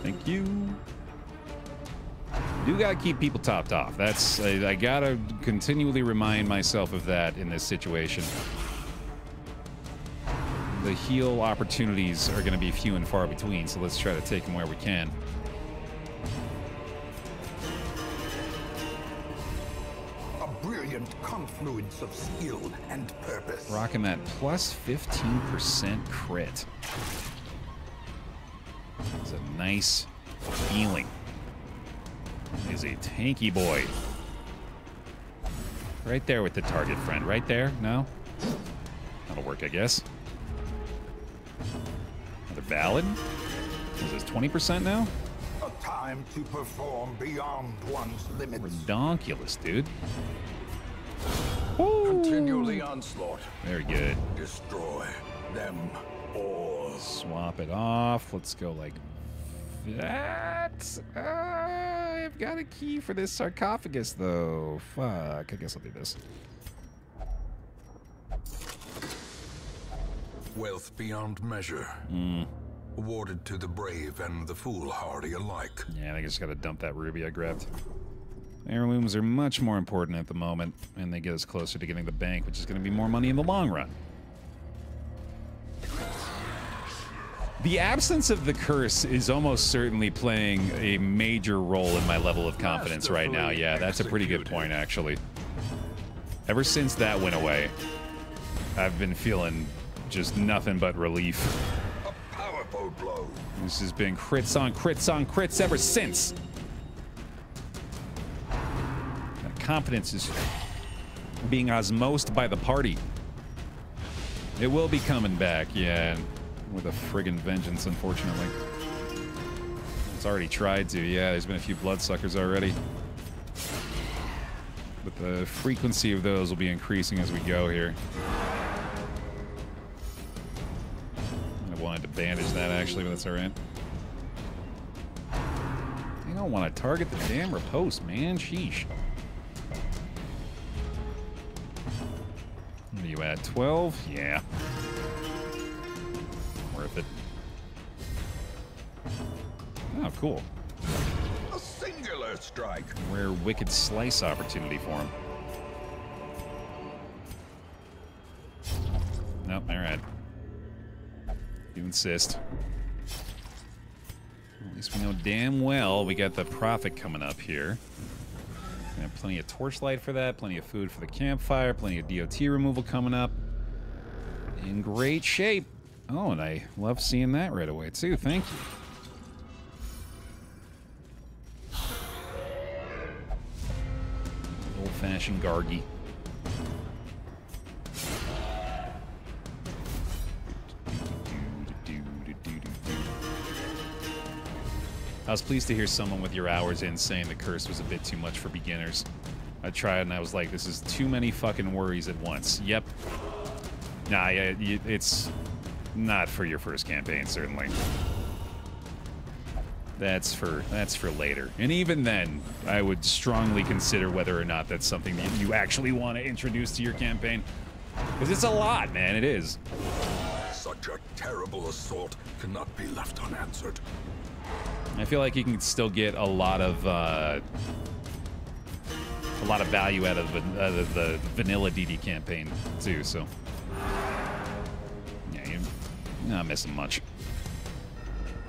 Thank you. Do gotta keep people topped off. That's I, I gotta continually remind myself of that in this situation. The heal opportunities are gonna be few and far between, so let's try to take them where we can. A brilliant confluence of skill and purpose. Rocking that plus 15% crit. It's a nice feeling. Is a tanky boy. Right there with the target friend. Right there? No? That'll work, I guess. Another ballad? Is this 20% now? A time to perform beyond one's limits. Redonkulous, dude. Continue the onslaught. Very good. Destroy them all. Swap it off. Let's go like that. Uh, I've got a key for this sarcophagus, though. Fuck. I guess I'll do this. Wealth beyond measure. Awarded to the brave and the foolhardy alike. Yeah, I think I just gotta dump that ruby I grabbed. Heirlooms are much more important at the moment, and they get us closer to getting the bank, which is gonna be more money in the long run. The absence of the curse is almost certainly playing a major role in my level of confidence right now. Yeah, that's a pretty good point, actually. Ever since that went away, I've been feeling just nothing but relief. A powerful blow. This has been crits on crits on crits ever since. That confidence is being osmosed by the party. It will be coming back, yeah, with a friggin' vengeance, unfortunately. It's already tried to, yeah, there's been a few bloodsuckers already. But the frequency of those will be increasing as we go here. I wanted to bandage that actually, but that's alright. You don't want to target the damn riposte, man. Sheesh. Are you at? 12? Yeah. Worth it. Oh, cool. A singular strike. Rare wicked slice opportunity for him. Nope, alright. You insist. At least we know damn well we got the Prophet coming up here. We have plenty of torchlight for that, plenty of food for the campfire, plenty of DOT removal coming up. In great shape. Oh, and I love seeing that right away too. Thank you. Old-fashioned Gargi. I was pleased to hear someone with your hours in saying the curse was a bit too much for beginners. I tried and I was like, this is too many fucking worries at once. Yep. Nah, yeah, it's not for your first campaign, certainly. That's for that's for later. And even then, I would strongly consider whether or not that's something that you actually want to introduce to your campaign. Because it's a lot, man. It is. Such a terrible assault cannot be left unanswered. I feel like you can still get a lot of uh, a lot of value out of, out of the vanilla DD campaign too. So not missing much.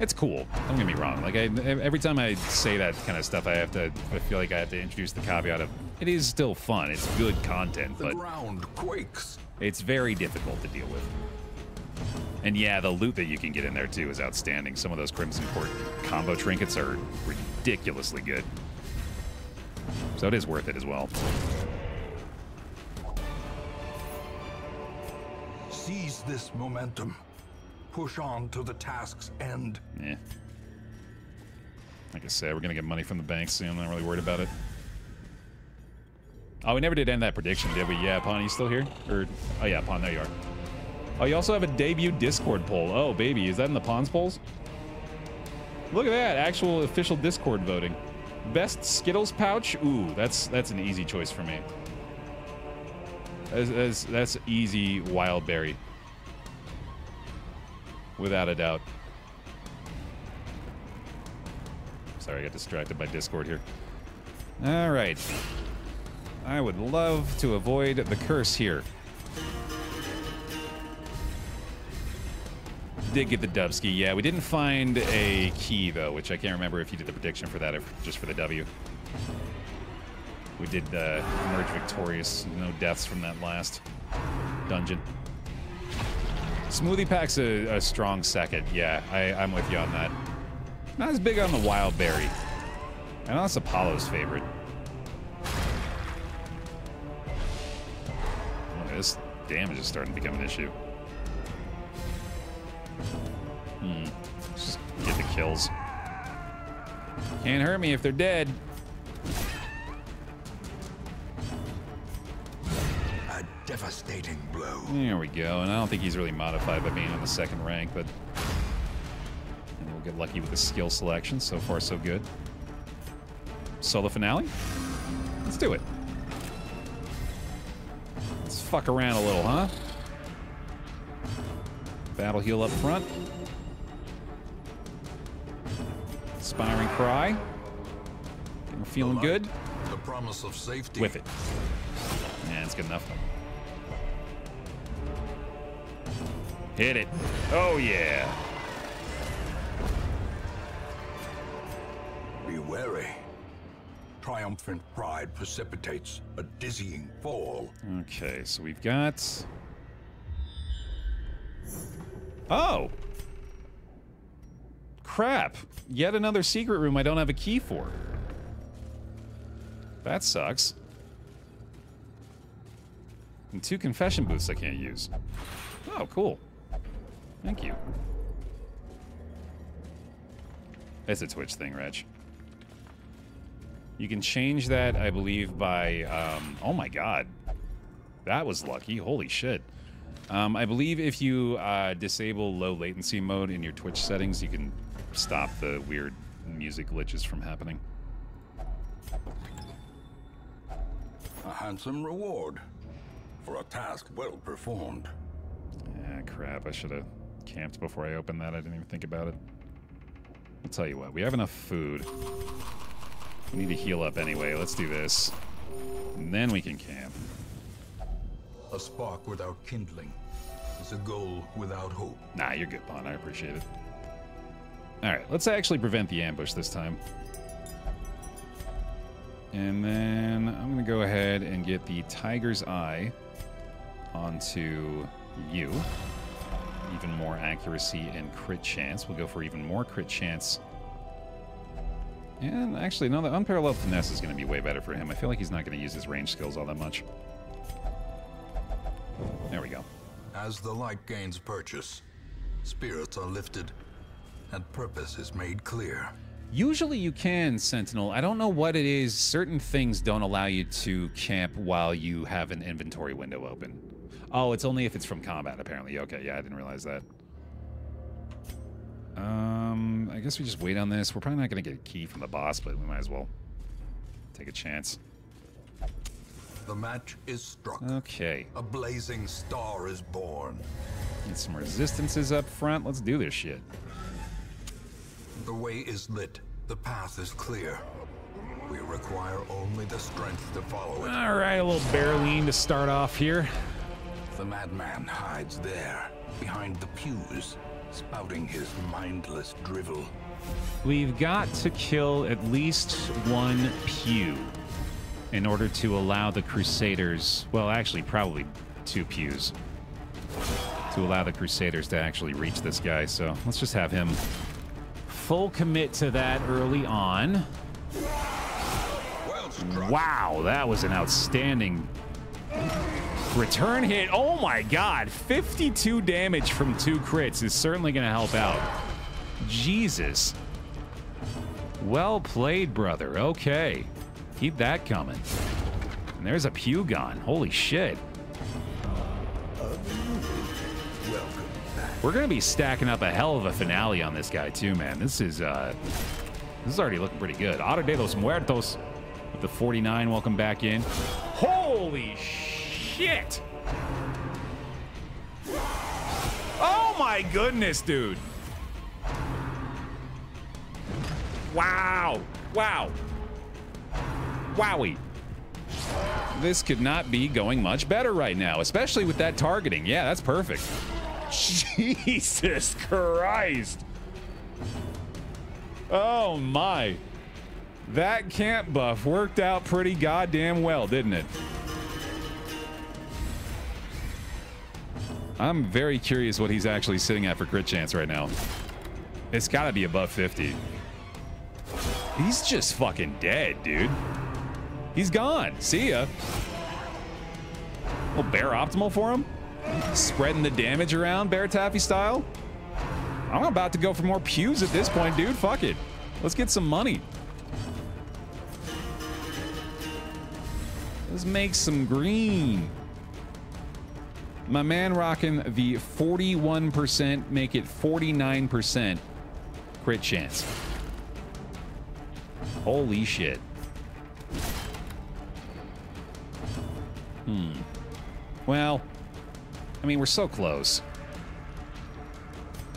It's cool. Don't get me wrong. Like I, every time I say that kind of stuff, I have to. I feel like I have to introduce the caveat of it is still fun. It's good content, The but ground quakes. it's very difficult to deal with. And yeah, the loot that you can get in there too is outstanding. Some of those Crimson Court combo trinkets are ridiculously good. So it is worth it as well. Seize this momentum. Push on to the task's end. Yeah. Like I said, we're gonna get money from the bank soon. I'm not really worried about it. Oh, we never did end that prediction, did we? Yeah, Pawn, you still here? Or oh yeah, Pawn, there you are. Oh, you also have a debut Discord poll. Oh, baby, is that in the Pawns polls? Look at that, actual official Discord voting. Best Skittles pouch? Ooh, that's that's an easy choice for me. That's, that's, that's easy wild berry. Without a doubt. Sorry, I got distracted by Discord here. All right. I would love to avoid the curse here. Did get the Dubski. Yeah, we didn't find a key, though, which I can't remember if you did the prediction for that or just for the W. We did uh, emerge victorious. No deaths from that last dungeon. Smoothie Pack's a, a strong second. Yeah, I, I'm with you on that. Not as big on the wild berry. I know that's Apollo's favorite. Oh, this damage is starting to become an issue. Hmm. Just get the kills. Can't hurt me if they're dead. Devastating blow. There we go. And I don't think he's really modified by being on the second rank, but and we'll get lucky with the skill selection. So far, so good. Solo finale? Let's do it. Let's fuck around a little, huh? Battle heal up front. Inspiring cry. Getting feeling uh, good. The promise of safety. Whiff it. Yeah, it's good enough. Hit it. Oh, yeah. Be wary. Triumphant pride precipitates a dizzying fall. Okay, so we've got... Oh! Crap. Yet another secret room I don't have a key for. That sucks. And two confession booths I can't use. Oh, cool. Thank you. It's a Twitch thing, Reg. You can change that, I believe, by... Um, oh my god. That was lucky. Holy shit. Um, I believe if you uh, disable low latency mode in your Twitch settings, you can stop the weird music glitches from happening. A handsome reward for a task well performed. Yeah, crap. I should have camped before I opened that. I didn't even think about it. I'll tell you what. We have enough food. We need to heal up anyway. Let's do this. And then we can camp. A spark without kindling is a goal without hope. Nah, you're good, Bon. I appreciate it. All right, let's actually prevent the ambush this time. And then I'm going to go ahead and get the Tiger's Eye onto you. Even more accuracy and crit chance. We'll go for even more crit chance. And actually, no, the Unparalleled Finesse is going to be way better for him. I feel like he's not going to use his range skills all that much. There we go. As the light gains purchase, spirits are lifted, and purpose is made clear. Usually you can, Sentinel. I don't know what it is. Certain things don't allow you to camp while you have an inventory window open. Oh, it's only if it's from combat, apparently. Okay, yeah, I didn't realize that. Um, I guess we just wait on this. We're probably not going to get a key from the boss, but we might as well take a chance. The match is struck. Okay. A blazing star is born. Need some resistances up front. Let's do this shit. The way is lit. The path is clear. We require only the strength to follow it. All right, a little Berline to start off here. The madman hides there, behind the pews, spouting his mindless drivel. We've got to kill at least one pew in order to allow the Crusaders, well, actually, probably two pews, to allow the Crusaders to actually reach this guy. So let's just have him full commit to that early on. Well Wow, that was an outstanding return hit. Oh my god, 52 damage from two crits is certainly going to help out. Jesus. Well played, brother. Okay. Keep that coming. And there's a Pugon. Holy shit. We're going to be stacking up a hell of a finale on this guy, too, man. This is, uh, this is already looking pretty good. Auto de los Muertos with the 49. Welcome back in. Holy shit! Oh my goodness, dude. Wow. Wow. Wowie. This could not be going much better right now, especially with that targeting. Yeah, that's perfect. [LAUGHS] Jesus Christ. Oh my. That camp buff worked out pretty goddamn well, didn't it? I'm very curious what he's actually sitting at for crit chance right now. It's got to be above 50. He's just fucking dead, dude. He's gone. See ya. Well, Baer optimal for him. Spreading the damage around BaerTaffy style. I'm about to go for more pews at this point, dude. Fuck it. Let's get some money. Let's make some green. My man rocking the 41%, make it 49% crit chance. Holy shit. Hmm. Well, I mean, we're so close.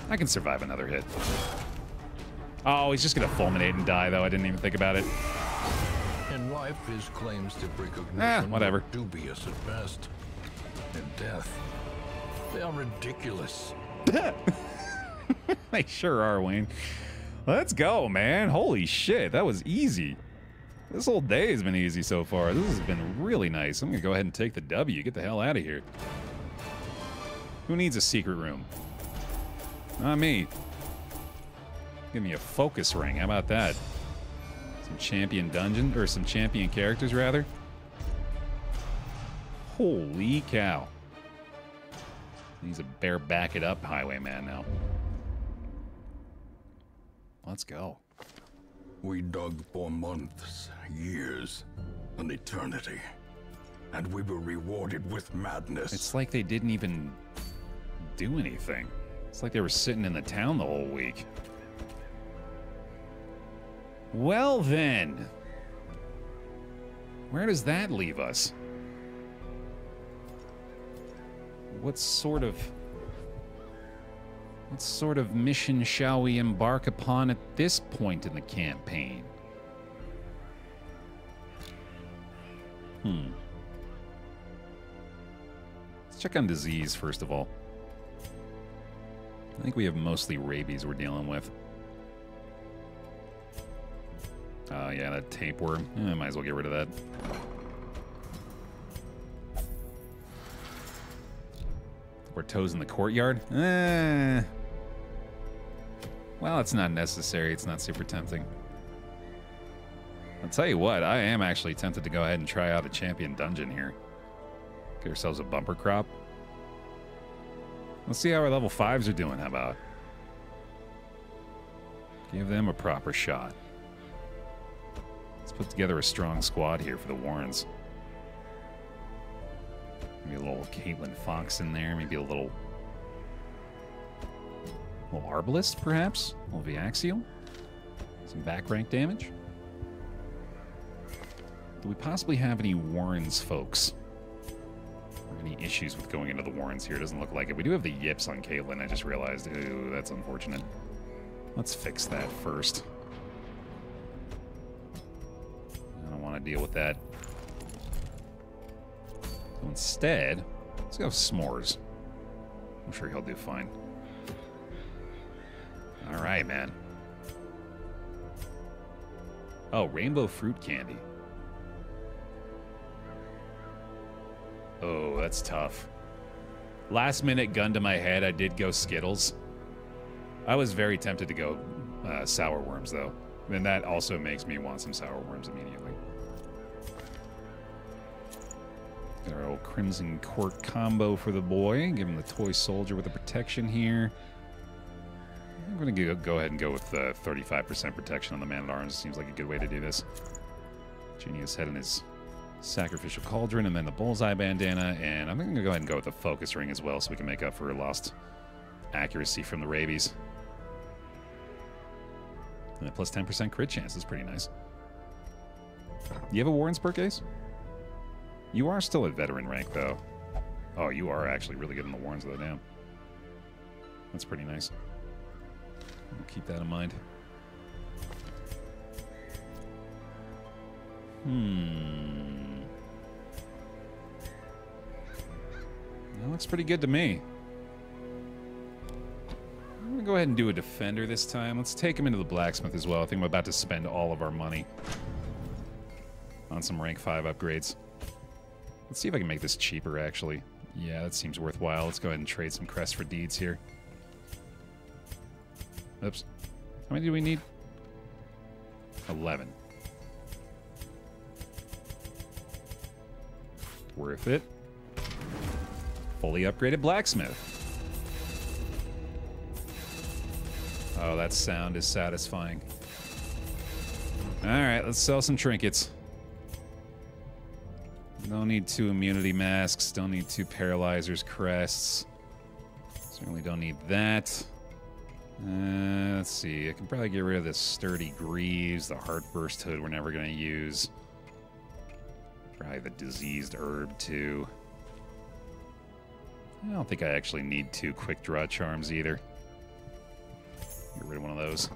I can survive another hit. Oh, he's just gonna fulminate and die, though. I didn't even think about it. In life, his claims to recognition Eh, whatever. dubious at best. In death, they are ridiculous. [LAUGHS] they sure are, Wayne. Let's go, man. Holy shit, that was easy. This whole day has been easy so far. This has been really nice. I'm gonna go ahead and take the W. Get the hell out of here. Who needs a secret room? Not me. Give me a focus ring. How about that? Some champion dungeon, or some champion characters, rather. Holy cow. He's a bear back it up highwayman now. Let's go. We dug for months, years, an eternity. And we were rewarded with madness. It's like they didn't even do anything. It's like they were sitting in the town the whole week. Well, then. Where does that leave us? What sort of. What sort of mission shall we embark upon at this point in the campaign? Hmm. Let's check on disease first of all. I think we have mostly rabies we're dealing with. Oh, yeah, that tapeworm. Eh, might as well get rid of that. We're toes in the courtyard? Eh. Well, it's not necessary. It's not super tempting. I'll tell you what, I am actually tempted to go ahead and try out a champion dungeon here. Get ourselves a bumper crop. Let's see how our level 5s are doing. How about? Give them a proper shot. Let's put together a strong squad here for the Warrens. Maybe a little Caitlin Fox in there. Maybe a little... A little Arbalest, perhaps? A little Viaxial? Some back rank damage? Do we possibly have any Warrens folks? Or any issues with going into the Warrens here? Doesn't look like it. We do have the Yips on Caitlin, I just realized. Ooh, that's unfortunate. Let's fix that first. I don't want to deal with that. Instead, let's go s'mores. I'm sure he'll do fine. All right, man. Oh, rainbow fruit candy. Oh, that's tough. Last minute gun to my head, I did go Skittles. I was very tempted to go uh, sour worms, though. And that also makes me want some sour worms immediately. Crimson Court combo for the boy. Give him the toy soldier with the protection here. I'm going to go ahead and go with uh, 35% protection on the man at arms. Seems like a good way to do this. Genius head in his sacrificial cauldron, and then the bullseye bandana. And I'm going to go ahead and go with the focus ring as well, so we can make up for lost accuracy from the rabies. And a plus 10% crit chance is pretty nice. You have a Warren's perk, Ace? You are still at veteran rank, though. Oh, you are actually really good in the Warrens, though, damn. That's pretty nice. We'll keep that in mind. Hmm. That looks pretty good to me. I'm gonna go ahead and do a defender this time. Let's take him into the blacksmith as well. I think I'm about to spend all of our money on some rank 5 upgrades. Let's see if I can make this cheaper, actually. Yeah, that seems worthwhile. Let's go ahead and trade some crests for deeds here. Oops. How many do we need? 11. Worth it. Fully upgraded blacksmith. Oh, that sound is satisfying. Alright, let's sell some trinkets. Don't need two immunity masks. Don't need two paralyzers crests. Certainly don't need that. Uh, let's see. I can probably get rid of this sturdy greaves, the heartburst hood we're never going to use. Probably the diseased herb, too. I don't think I actually need two quick draw charms either. Get rid of one of those.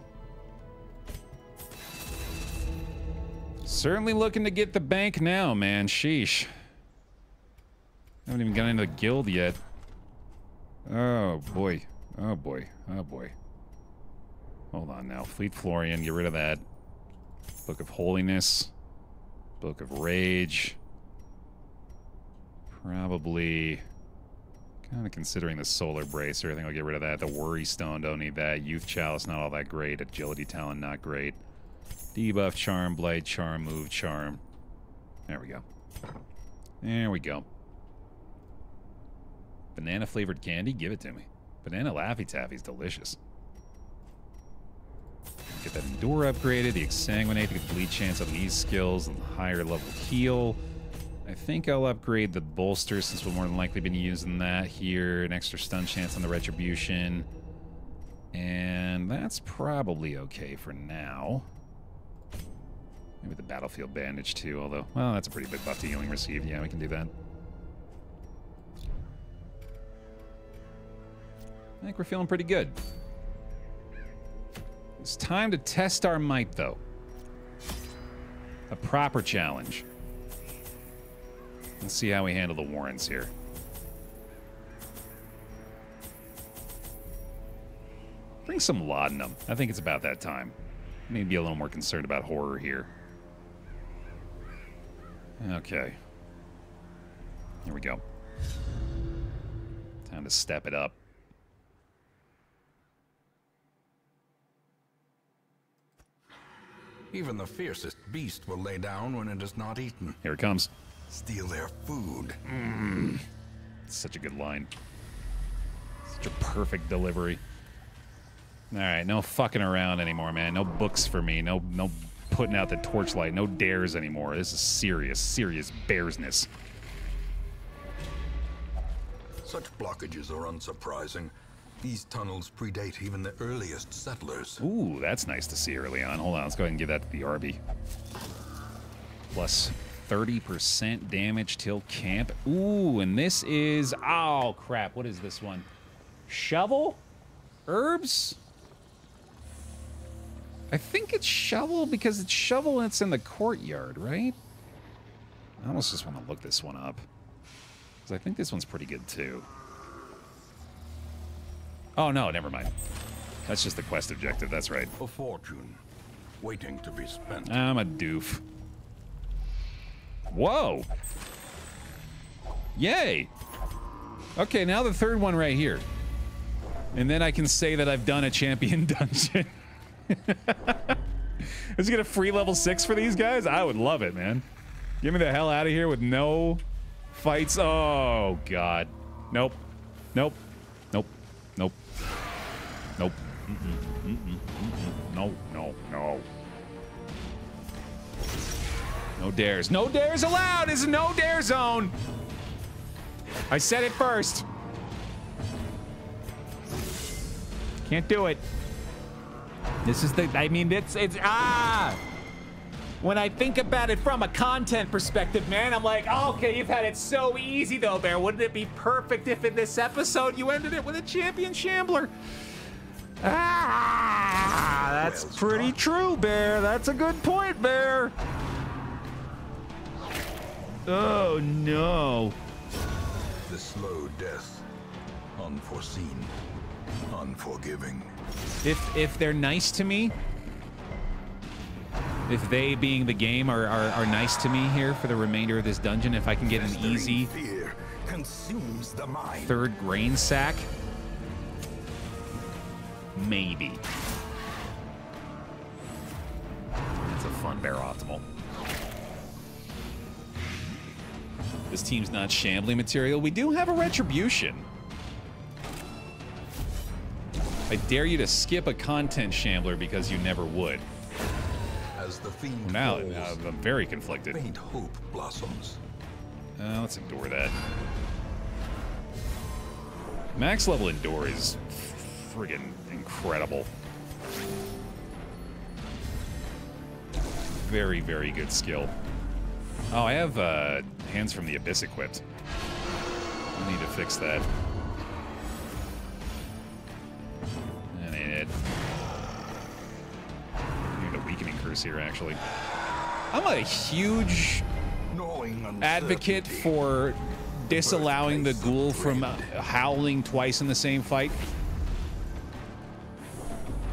Certainly looking to get the bank now, man. Sheesh. Haven't even gotten into the guild yet. Oh, boy. Oh, boy. Oh, boy. Hold on now. Fleet Florian, get rid of that. Book of Holiness. Book of Rage. Probably... Kind of considering the Solar Bracer. I think I'll get rid of that. The Worry Stone, don't need that. Youth Chalice, not all that great. Agility Talent, not great. Debuff Charm, Blade Charm, Move Charm. There we go. There we go. Banana flavored candy? Give it to me. Banana Laffy Taffy's delicious. Get that Endure upgraded, the Exsanguinate get bleed chance on these skills, and the higher level heal. I think I'll upgrade the bolster since we'll more than likely be using that here. An extra stun chance on the Retribution. And that's probably okay for now. Maybe the Battlefield Bandage too, although, well, that's a pretty big buff to healing received. Yeah, we can do that. I think we're feeling pretty good. It's time to test our might, though. A proper challenge. Let's see how we handle the Warrens here. Bring some laudanum. I think it's about that time. Maybe be a little more concerned about horror here. Okay. Here we go. Time to step it up. Even the fiercest beast will lay down when it is not eaten. Here it comes. Steal their food. Mm. Such a good line. Such a perfect delivery. All right, no fucking around anymore, man. No books for me. No, no putting out the torchlight. No dares anymore. This is serious, serious bearsness. Such blockages are unsurprising. These tunnels predate even the earliest settlers. Ooh, that's nice to see early on. Hold on, let's go ahead and give that to the RB. Plus 30% damage till camp. Ooh, and this is... Oh, crap. What is this one? Shovel? Herbs? I think it's shovel because it's shovel and it's in the courtyard, right? I almost just want to look this one up. Because I think this one's pretty good, too. Oh, no, never mind. That's just the quest objective, that's right. A fortune, waiting to be spent. I'm a doof. Whoa! Yay! Okay, now the third one right here. And then I can say that I've done a champion [LAUGHS] dungeon. [LAUGHS] Is he get a free level 6 for these guys? I would love it, man. Get me the hell out of here with no fights. Oh, God. Nope. Nope. Nope. Nope. Nope. Mm-mm. Mm-mm. Mm-mm. No, no, no. No dares. No dares allowed. It's a no dare zone. I said it first. Can't do it. This is the, I mean, it's, it's, ah! When I think about it from a content perspective, man, I'm like, oh, okay, you've had it so easy though, Baer. Wouldn't it be perfect if in this episode you ended it with a champion shambler? Ah, that's pretty true, Baer. That's a good point, Baer. Oh, no. The slow death. Unforeseen. Unforgiving. If if they're nice to me, if they being the game are, are, are nice to me here for the remainder of this dungeon, if I can get an easy consumes the mind. third grain sack, maybe. It's a fun Baer optimal. This team's not shambling material. We do have a retribution. I dare you to skip a content shambler because you never would. As the fiend Now, falls, uh, I'm very conflicted. faint hope blossoms. Uh, let's ignore that. Max level endure is friggin' incredible. Very, very good skill. Oh, I have uh, hands from the abyss equipped. I need to fix that. That ain't it. I need a weakening curse here, actually. I'm a huge advocate for disallowing the ghoul from uh, howling twice in the same fight.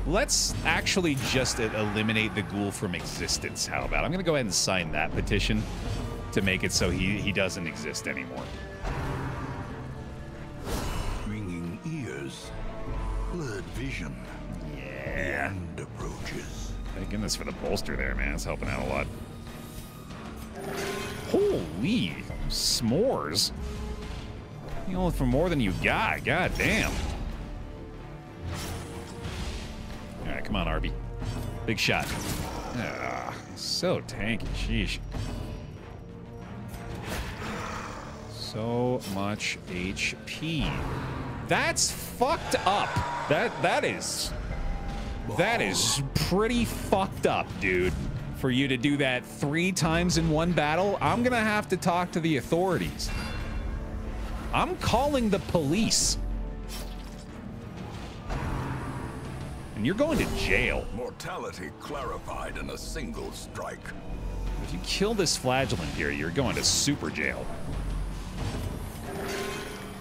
Let's actually just eliminate the ghoul from existence. How about? I'm going to go ahead and sign that petition to make it so he, he doesn't exist anymore. Ringing ears. Blurred vision. The Yeah. end approaches. Thank goodness for the bolster there, man. It's helping out a lot. Holy s'mores. You know, for more than you got. God damn. All right, come on, Arby. Big shot. Ah, so tanky. Sheesh. So much HP. That's fucked up. That that is that is pretty fucked up, dude. For you to do that three times in one battle, I'm gonna have to talk to the authorities. I'm calling the police. And you're going to jail. Mortality clarified in a single strike. If you kill this flagellant here, you're going to super jail.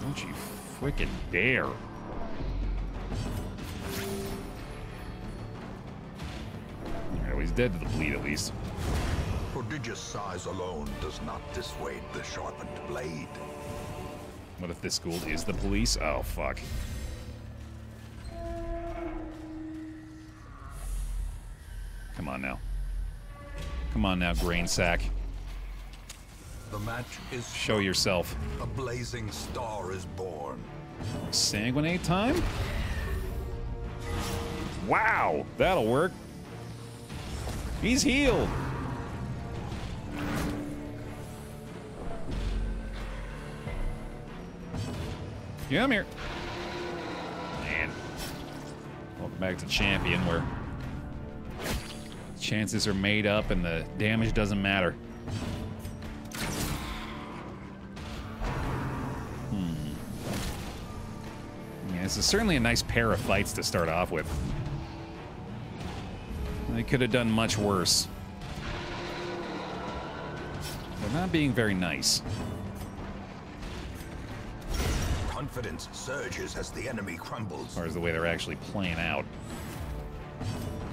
Don't you freaking dare. Dead to the bleed at least. Prodigious size alone does not dissuade the sharpened blade. What if this school is the police? Oh, fuck. Come on now. Come on now, grain sack. The match is Show yourself. a blazing star is born. Sanguinate time? Wow, that'll work. He's healed. Yeah, I'm here. Man. Welcome back to Champion, where chances are made up and the damage doesn't matter. Hmm. Yeah, this is certainly a nice pair of fights to start off with. They could have done much worse. They're not being very nice. Confidence surges as the enemy crumbles. as far as the way they're actually playing out.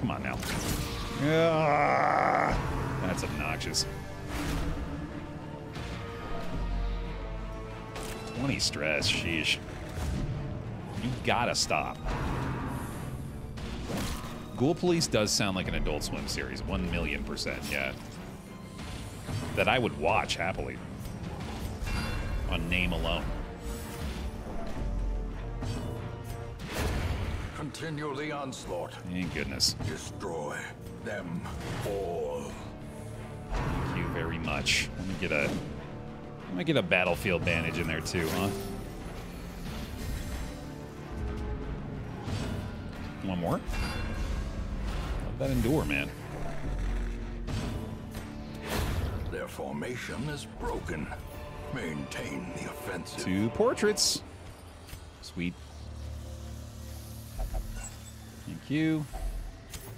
Come on now. Ah, that's obnoxious. 20 stress, sheesh. You gotta stop. Ghoul Police does sound like an Adult Swim series, 1 million percent, yeah. That I would watch happily. on name alone. Continue the onslaught. Thank goodness. Destroy them all. Thank you very much. Let me get a let me get a battlefield bandage in there too, huh? One more. That endure, man. Their formation is broken. Maintain the offensive. Two portraits. Sweet. Thank you.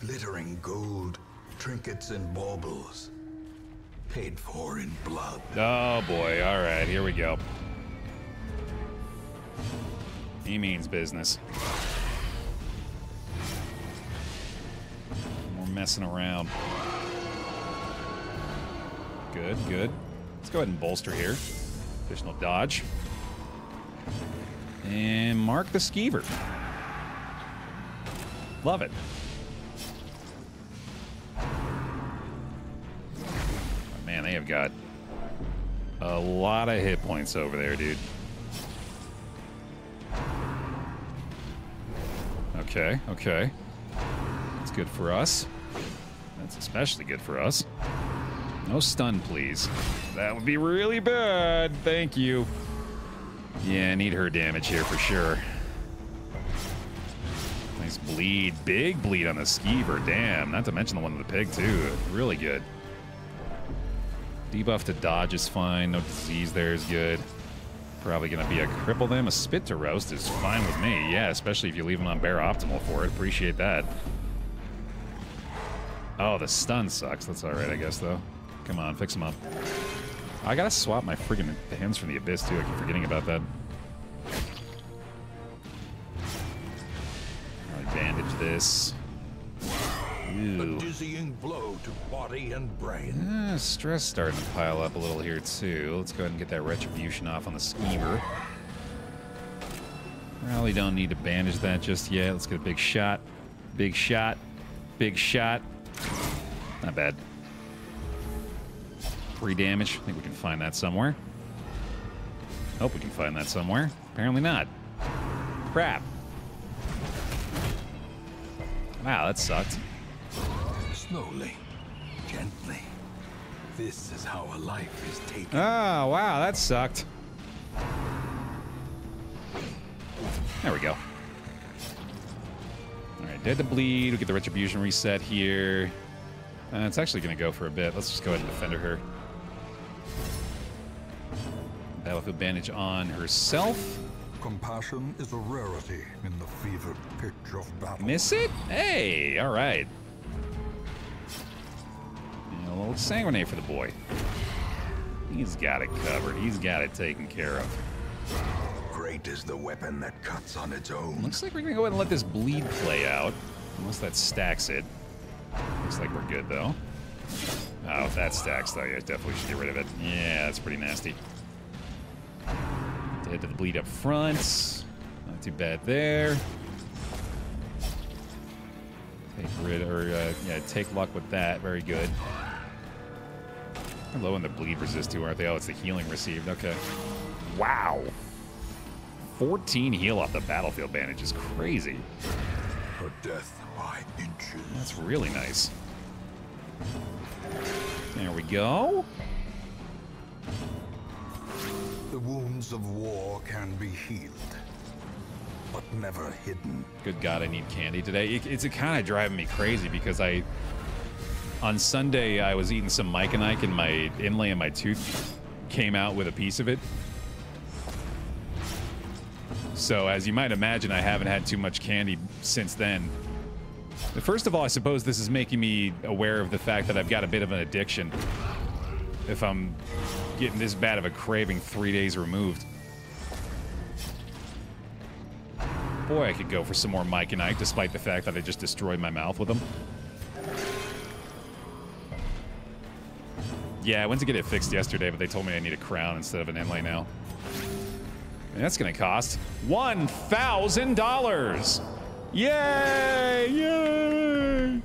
Glittering gold, trinkets and baubles. Paid for in blood. Oh boy, alright, here we go. He means business. Messing around. Good, good. Let's go ahead and bolster here. Additional dodge. And mark the skiver. Love it. Oh, man, they have got a lot of hit points over there, dude. Okay, okay. That's good for us. That's especially good for us. No stun, please. That would be really bad. Thank you. Yeah, I need her damage here for sure. Nice bleed. Big bleed on the skiver. Damn. Not to mention the one on the pig, too. Really good. Debuff to dodge is fine. No disease there is good. Probably going to be a cripple them. A spit to roast is fine with me. Yeah, especially if you leave them on Baer optimal for it. Appreciate that. Oh, the stun sucks. That's all right, I guess, though. Come on, fix him up. I gotta swap my friggin' hands from the abyss, too. I keep forgetting about that. I'll bandage this. A dizzying blow to body and brain. Uh, stress starting to pile up a little here too. Let's go ahead and get that retribution off on the skiver. Probably don't need to bandage that just yet. Let's get a big shot. Big shot. Big shot. Not bad. Three damage. I think we can find that somewhere. Hope we can find that somewhere. Apparently not. Crap. Wow, that sucked. Slowly, gently. This is how a life is taken. Oh, wow, that sucked. There we go. All right, dead to bleed. We get the retribution reset here. Uh, it's actually going to go for a bit. Let's just go ahead and defend her. Battlefield bandage on herself. Compassion is a rarity in the fevered pitch of battle. Miss it? Hey, all right. And a little sanguinate for the boy. He's got it covered. He's got it taken care of. Great is the weapon that cuts on its own. Looks like we're gonna go ahead and let this bleed play out. Unless that stacks it. Looks like we're good though. Oh, if that stacks though, yeah, definitely should get rid of it. Yeah, that's pretty nasty. Dead to the bleed up front. Not too bad there. Take rid or uh, yeah, take luck with that. Very good. How low in the bleed resist too, aren't they? Oh, it's the healing received. Okay. Wow. 14 heal off the battlefield bandage is crazy. Her death. That's really nice. There we go. The wounds of war can be healed, but never hidden. Good God, I need candy today. It- it's kind of driving me crazy because I, on Sunday, I was eating some Mike and Ike and my inlay in my tooth came out with a piece of it. So, as you might imagine, I haven't had too much candy since then. First of all, I suppose this is making me aware of the fact that I've got a bit of an addiction. If I'm getting this bad of a craving three days removed. Boy, I could go for some more Mike and Ike, despite the fact that I just destroyed my mouth with them. Yeah, I went to get it fixed yesterday, but they told me I need a crown instead of an inlay now. And that's gonna cost $1,000! Yay! Yay!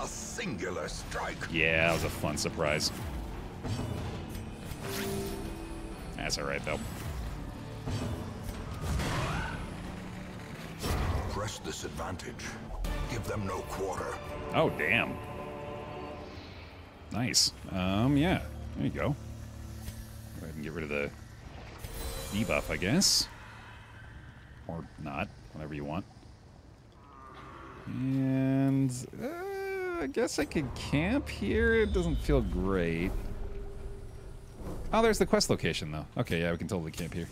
A singular strike. Yeah, that was a fun surprise. That's all right, though. Press this advantage. Give them no quarter. Oh, damn. Nice. Um, yeah. There you go. Go ahead and get rid of the debuff, I guess. Or not. Whatever you want. And... Uh, I guess I could camp here. It doesn't feel great. Oh, there's the quest location, though. Okay, yeah, we can totally camp here.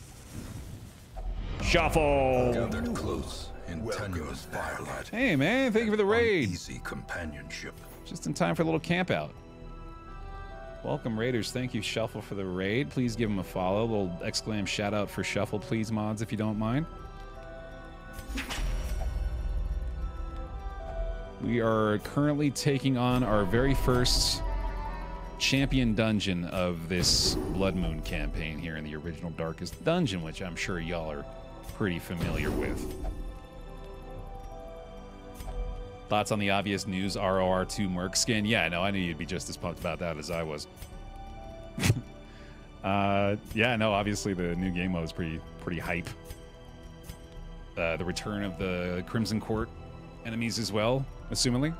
Shuffle! Gathered close in tenuous firelight. Hey, man, thank you for the raid. Easy companionship. Just in time for a little camp out. Welcome, Raiders. Thank you, Shuffle, for the raid. Please give him a follow. A little exclam shout out for Shuffle, please, mods, if you don't mind. We are currently taking on our very first champion dungeon of this Bloodmoon campaign here in the original Darkest Dungeon, which I'm sure y'all are pretty familiar with. Thoughts on the obvious news ROR2 Merc skin? Yeah, no, I knew you'd be just as pumped about that as I was. [LAUGHS] uh, yeah, no, obviously the new game mode is pretty pretty hype. Uh, the return of the Crimson Court enemies as well, assumingly.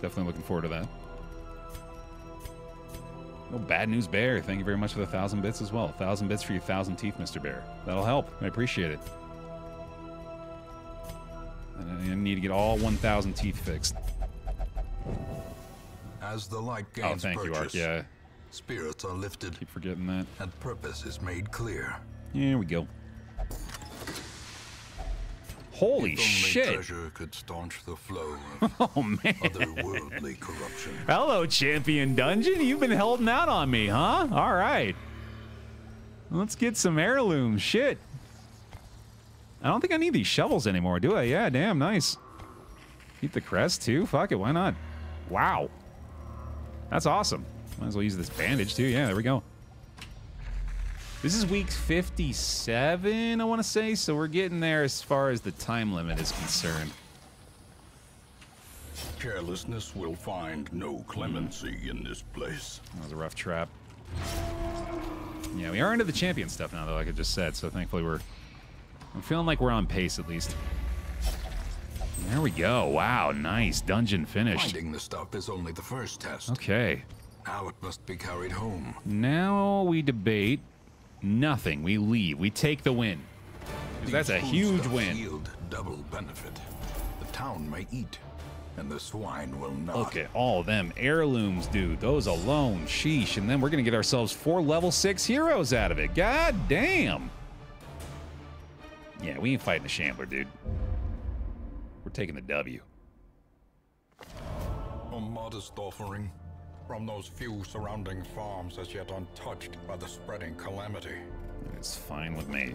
Definitely looking forward to that. No bad news, Baer. Thank you very much for the thousand bits as well. Thousand bits for your thousand teeth, Mr. Baer. That'll help. I appreciate it. And I need to get all 1,000 teeth fixed. As the light gains Oh, gains thank you, Ark. Yeah, spirits are lifted keep forgetting that. and purpose is made clear. Here we go. Holy if only shit! treasure could staunch the flow [LAUGHS] of Oh man! otherworldly corruption. Hello, Champion Dungeon. You've been holding out on me, huh? All right. Let's get some heirloom shit. I don't think I need these shovels anymore, do I? Yeah, damn, nice. Keep the crest too. Fuck it, why not? Wow. That's awesome. Might as well use this bandage too. Yeah, there we go. This is week 57, I want to say, so we're getting there as far as the time limit is concerned. Carelessness will find no clemency in this place. That was a rough trap. Yeah, we are into the champion stuff now, though, like I just said, so thankfully we're... I'm feeling like we're on pace, at least. There we go. Wow, nice. Dungeon finished. Finding the stuff is only the first test. Okay. Now it must be carried home. Now we debate nothing. We leave. We take the win. That's a huge win. Yield double benefit. The town may eat, and the swine will not. Look at all them heirlooms, dude. Those alone. Sheesh. And then we're going to get ourselves four level six heroes out of it. God damn. Yeah, we ain't fighting the shambler, dude. We're taking the W. A modest offering from those few surrounding farms as yet untouched by the spreading calamity. It's fine with me.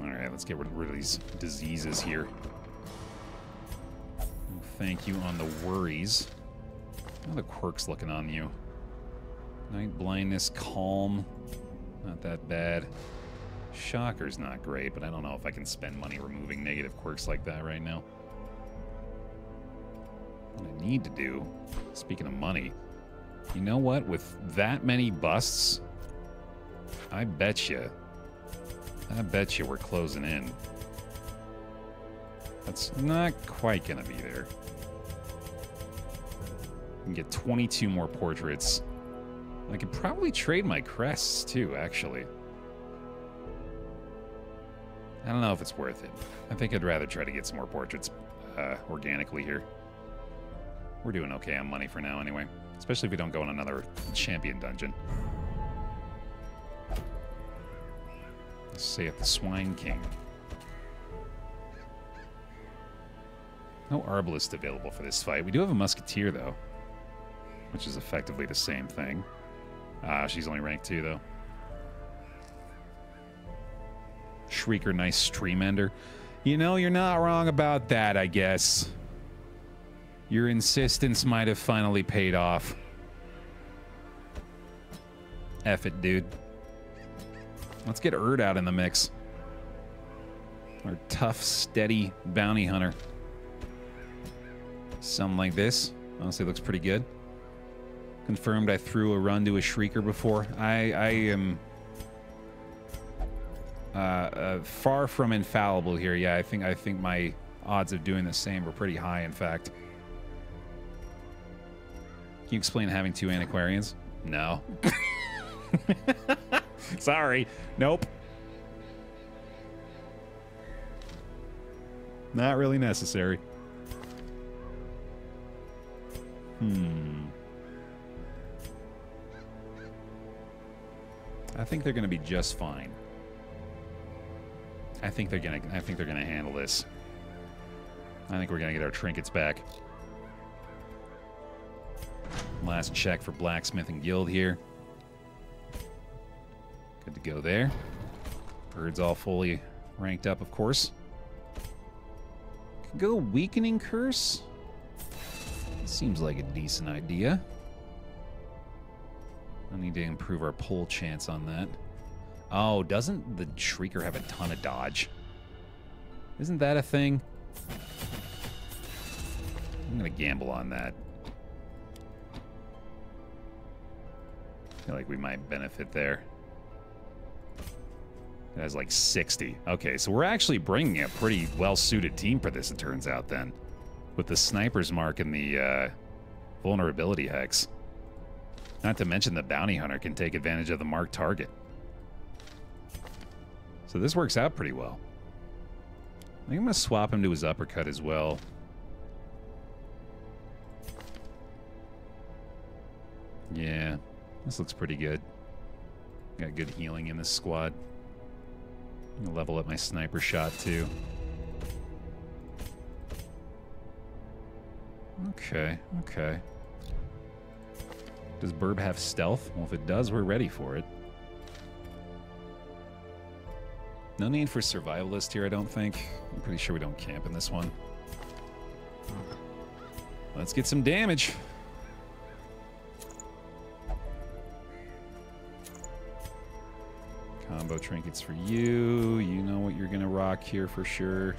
All right, let's get rid of these diseases here. Oh, thank you on the worries. How the quirks looking on you? Night blindness, calm. Not that bad. Shocker's not great, but I don't know if I can spend money removing negative quirks like that right now. What I need to do, speaking of money, you know what? With that many busts, I bet you, I bet you we're closing in. That's not quite gonna be there. We can get 22 more portraits. I could probably trade my crests too, actually. I don't know if it's worth it. I think I'd rather try to get some more portraits uh, organically here. We're doing okay on money for now, anyway. Especially if we don't go in another champion dungeon. Let's say at the Swine King. No Arbalest available for this fight. We do have a Musketeer, though, which is effectively the same thing. Ah, she's only rank 2, though. Shrieker, nice stream ender. You know, you're not wrong about that, I guess. Your insistence might have finally paid off. F it, dude. Let's get Erd out in the mix. Our tough, steady bounty hunter. Something like this. Honestly, looks pretty good. Confirmed I threw a run to a Shrieker before. I, I am uh, uh, far from infallible here. Yeah, I think I think my odds of doing the same were pretty high, in fact. Can you explain having two antiquarians? No. [LAUGHS] Sorry. Nope. Not really necessary. Hmm. I think they're going to be just fine. I think they're to I think they're to handle this. I think we're to get our trinkets back. Last check for blacksmith and guild here. Good to go there. Birds all fully ranked up, of course. Could go weakening curse. Seems like a decent idea. I need to improve our pull chance on that. Oh, doesn't the Shrieker have a ton of dodge? Isn't that a thing? I'm gonna gamble on that. I feel like we might benefit there. It has like 60. Okay, so we're actually bringing a pretty well-suited team for this, it turns out, then. With the Sniper's Mark and the uh, Vulnerability Hex. Not to mention the Bounty Hunter can take advantage of the marked target. So this works out pretty well. I think I'm going to swap him to his uppercut as well. Yeah, this looks pretty good. Got good healing in this squad. level up my sniper shot too. Okay, okay. Does Burb have stealth? Well, if it does, we're ready for it. No need for survivalist here, I don't think. I'm pretty sure we don't camp in this one. Let's get some damage. Combo trinkets for you. You know what you're going to rock here for sure.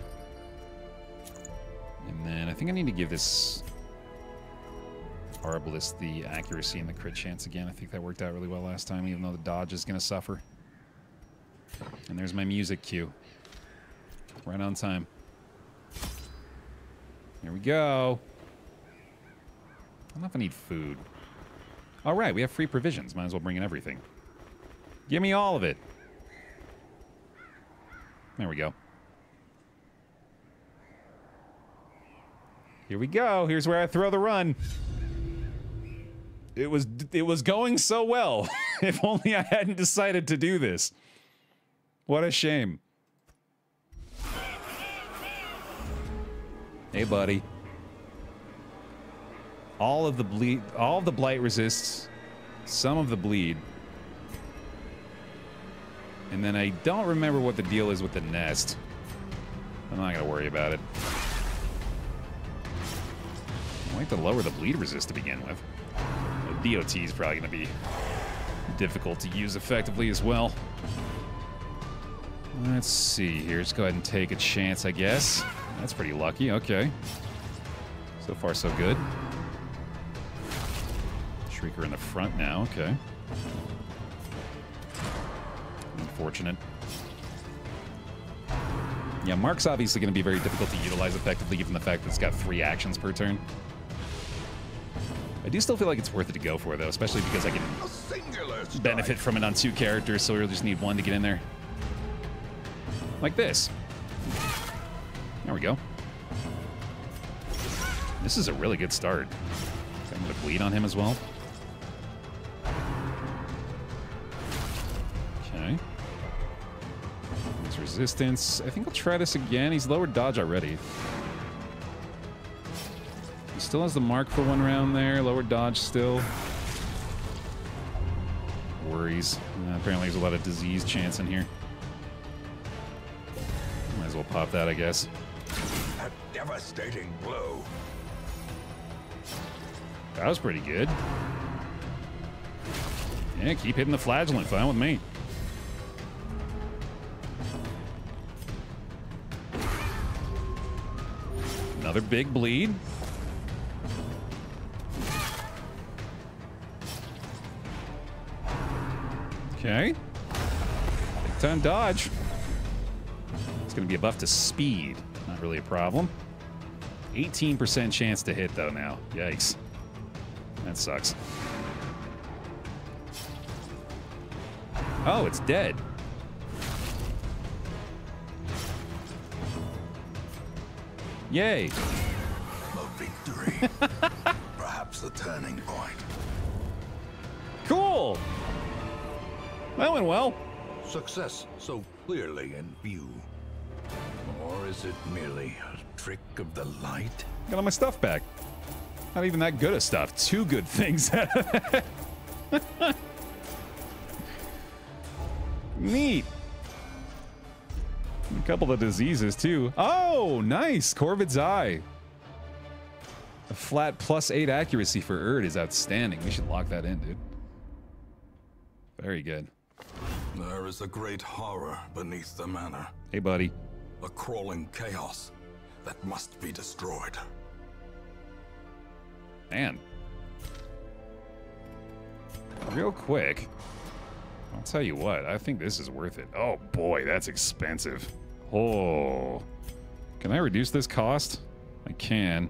And then I think I need to give this Arbalest the accuracy and the crit chance again. I think that worked out really well last time, even though the dodge is going to suffer. And there's my music cue. Right on time. Here we go. I don't know if I need food. All right, we have free provisions. Might as well bring in everything. Give me all of it. There we go. Here we go. Here's where I throw the run. It was it was going so well. [LAUGHS] if only I hadn't decided to do this. What a shame. Hey, buddy. All of the bleed, all of the blight resists, some of the bleed. And then I don't remember what the deal is with the nest. I'm not gonna worry about it. I like to lower the bleed resist to begin with. The DOT is probably gonna be difficult to use effectively as well. Let's see here. Let's go ahead and take a chance, I guess. That's pretty lucky. Okay. So far, so good. Shrieker in the front now. Okay. Unfortunate. Yeah, Mark's obviously going to be very difficult to utilize effectively given the fact that it's got three actions per turn. I do still feel like it's worth it to go for, though, especially because I can benefit from it on two characters, so we'll just need one to get in there. Like this. There we go. This is a really good start. I'm going to bleed on him as well. Okay. His resistance. I think I'll try this again. He's lowered dodge already. He still has the mark for one round there. Lowered dodge still. Worries. Uh, apparently there's a lot of disease chance in here as well pop that, I guess. A devastating blow. That was pretty good. Yeah, keep hitting the flagellant. Fine with me. Another big bleed. Okay. Big time dodge. It's going to be a buff to speed. Not really a problem. 18% chance to hit, though, now. Yikes. That sucks. Oh, it's dead. Yay. A victory. [LAUGHS] Perhaps the turning point. Cool. That went well. Success so clearly in view. Is it merely a trick of the light? Got all my stuff back. Not even that good of stuff. Two good things. [LAUGHS] Neat. A couple of diseases too. Oh, nice. Corvid's Eye. A flat plus eight accuracy for Erd is outstanding. We should lock that in, dude. Very good. There is a great horror beneath the manor. Hey, buddy. A crawling chaos that must be destroyed. Man. Real quick. I'll tell you what, I think this is worth it. Oh boy, that's expensive. Oh. Can I reduce this cost? I can.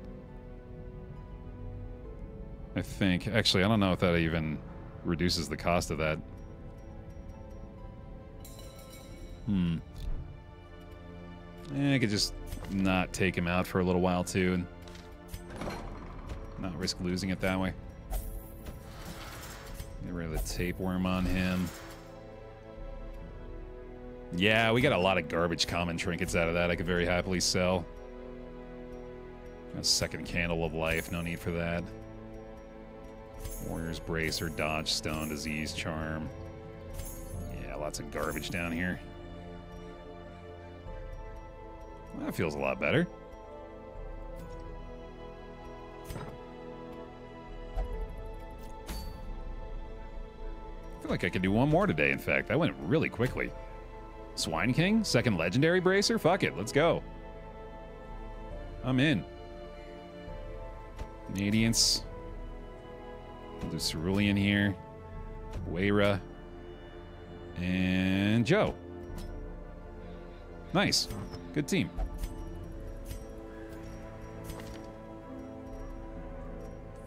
I think. Actually, I don't know if that even reduces the cost of that. Hmm. Eh, I could just not take him out for a little while too and not risk losing it that way. Get rid of the tapeworm on him. Yeah, we got a lot of garbage common trinkets out of that I could very happily sell. A second candle of life, no need for that. Warrior's Bracer, Dodge Stone, Disease Charm. Yeah, lots of garbage down here. That feels a lot better. I feel like I could do one more today, in fact. That went really quickly. Swine King? Second legendary bracer? Fuck it, let's go. I'm in. Radiance. We'll do Cerulean here. Waira. And Joe. Nice. Good team.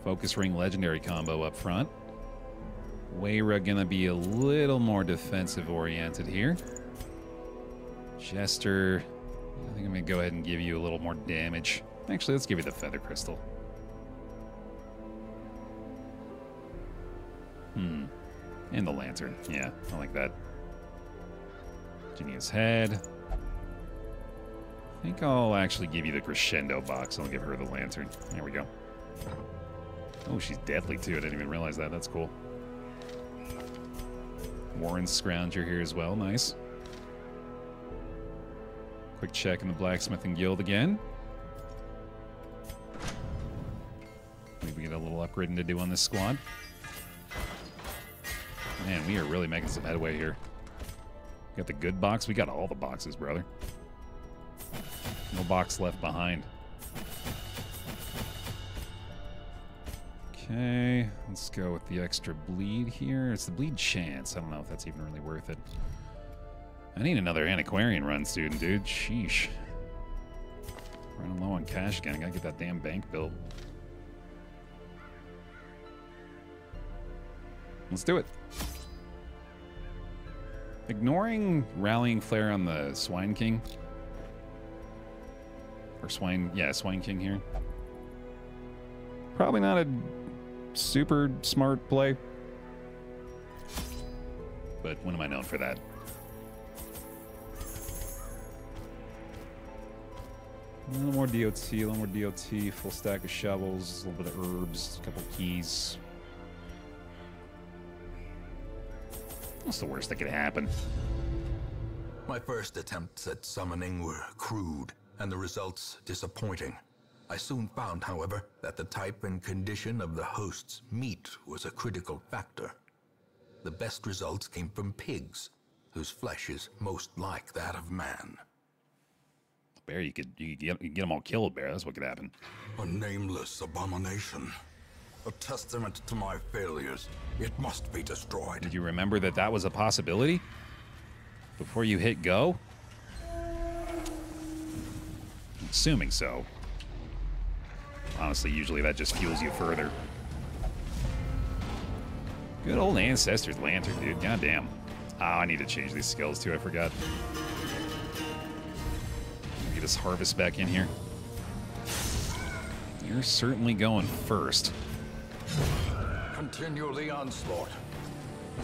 Focus Ring Legendary combo up front. Waira gonna be a little more defensive oriented here. Jester, I think I'm gonna go ahead and give you a little more damage. Actually, let's give you the Feather Crystal. Hmm. And the Lantern. Yeah, I like that. Genius Head. I think I'll actually give you the Crescendo box. I'll give her the Lantern. There we go. Oh, she's deadly too. I didn't even realize that. That's cool. Warren Scrounger here as well. Nice. Quick check in the Blacksmithing Guild again. Maybe we get a little upgrading to do on this squad. Man, we are really making some headway here. Got the good box. We got all the boxes, brother. No box left behind. Okay, let's go with the extra bleed here. It's the bleed chance. I don't know if that's even really worth it. I need another antiquarian run, student, dude. Sheesh. Running low on cash again. I gotta get that damn bank built. Let's do it. Ignoring Rallying Flare on the Swine King. Or Swine, yeah, Swine King here. Probably not a super smart play. But when am I known for that? A little more DOT, a little more DOT, full stack of shovels, a little bit of herbs, a couple keys. What's the worst that could happen? My first attempts at summoning were crude, and the results disappointing. I soon found, however, that the type and condition of the host's meat was a critical factor. The best results came from pigs, whose flesh is most like that of man. Baer, you could you could get, you could get them all killed, Baer. That's what could happen. A nameless abomination. A testament to my failures. It must be destroyed. Did you remember that that was a possibility? Before you hit go? Assuming so. Honestly, usually that just fuels you further. Good old Ancestors Lantern, dude. Goddamn. Oh, I need to change these skills too. I forgot. Get this harvest back in here. You're certainly going first. Continue the onslaught.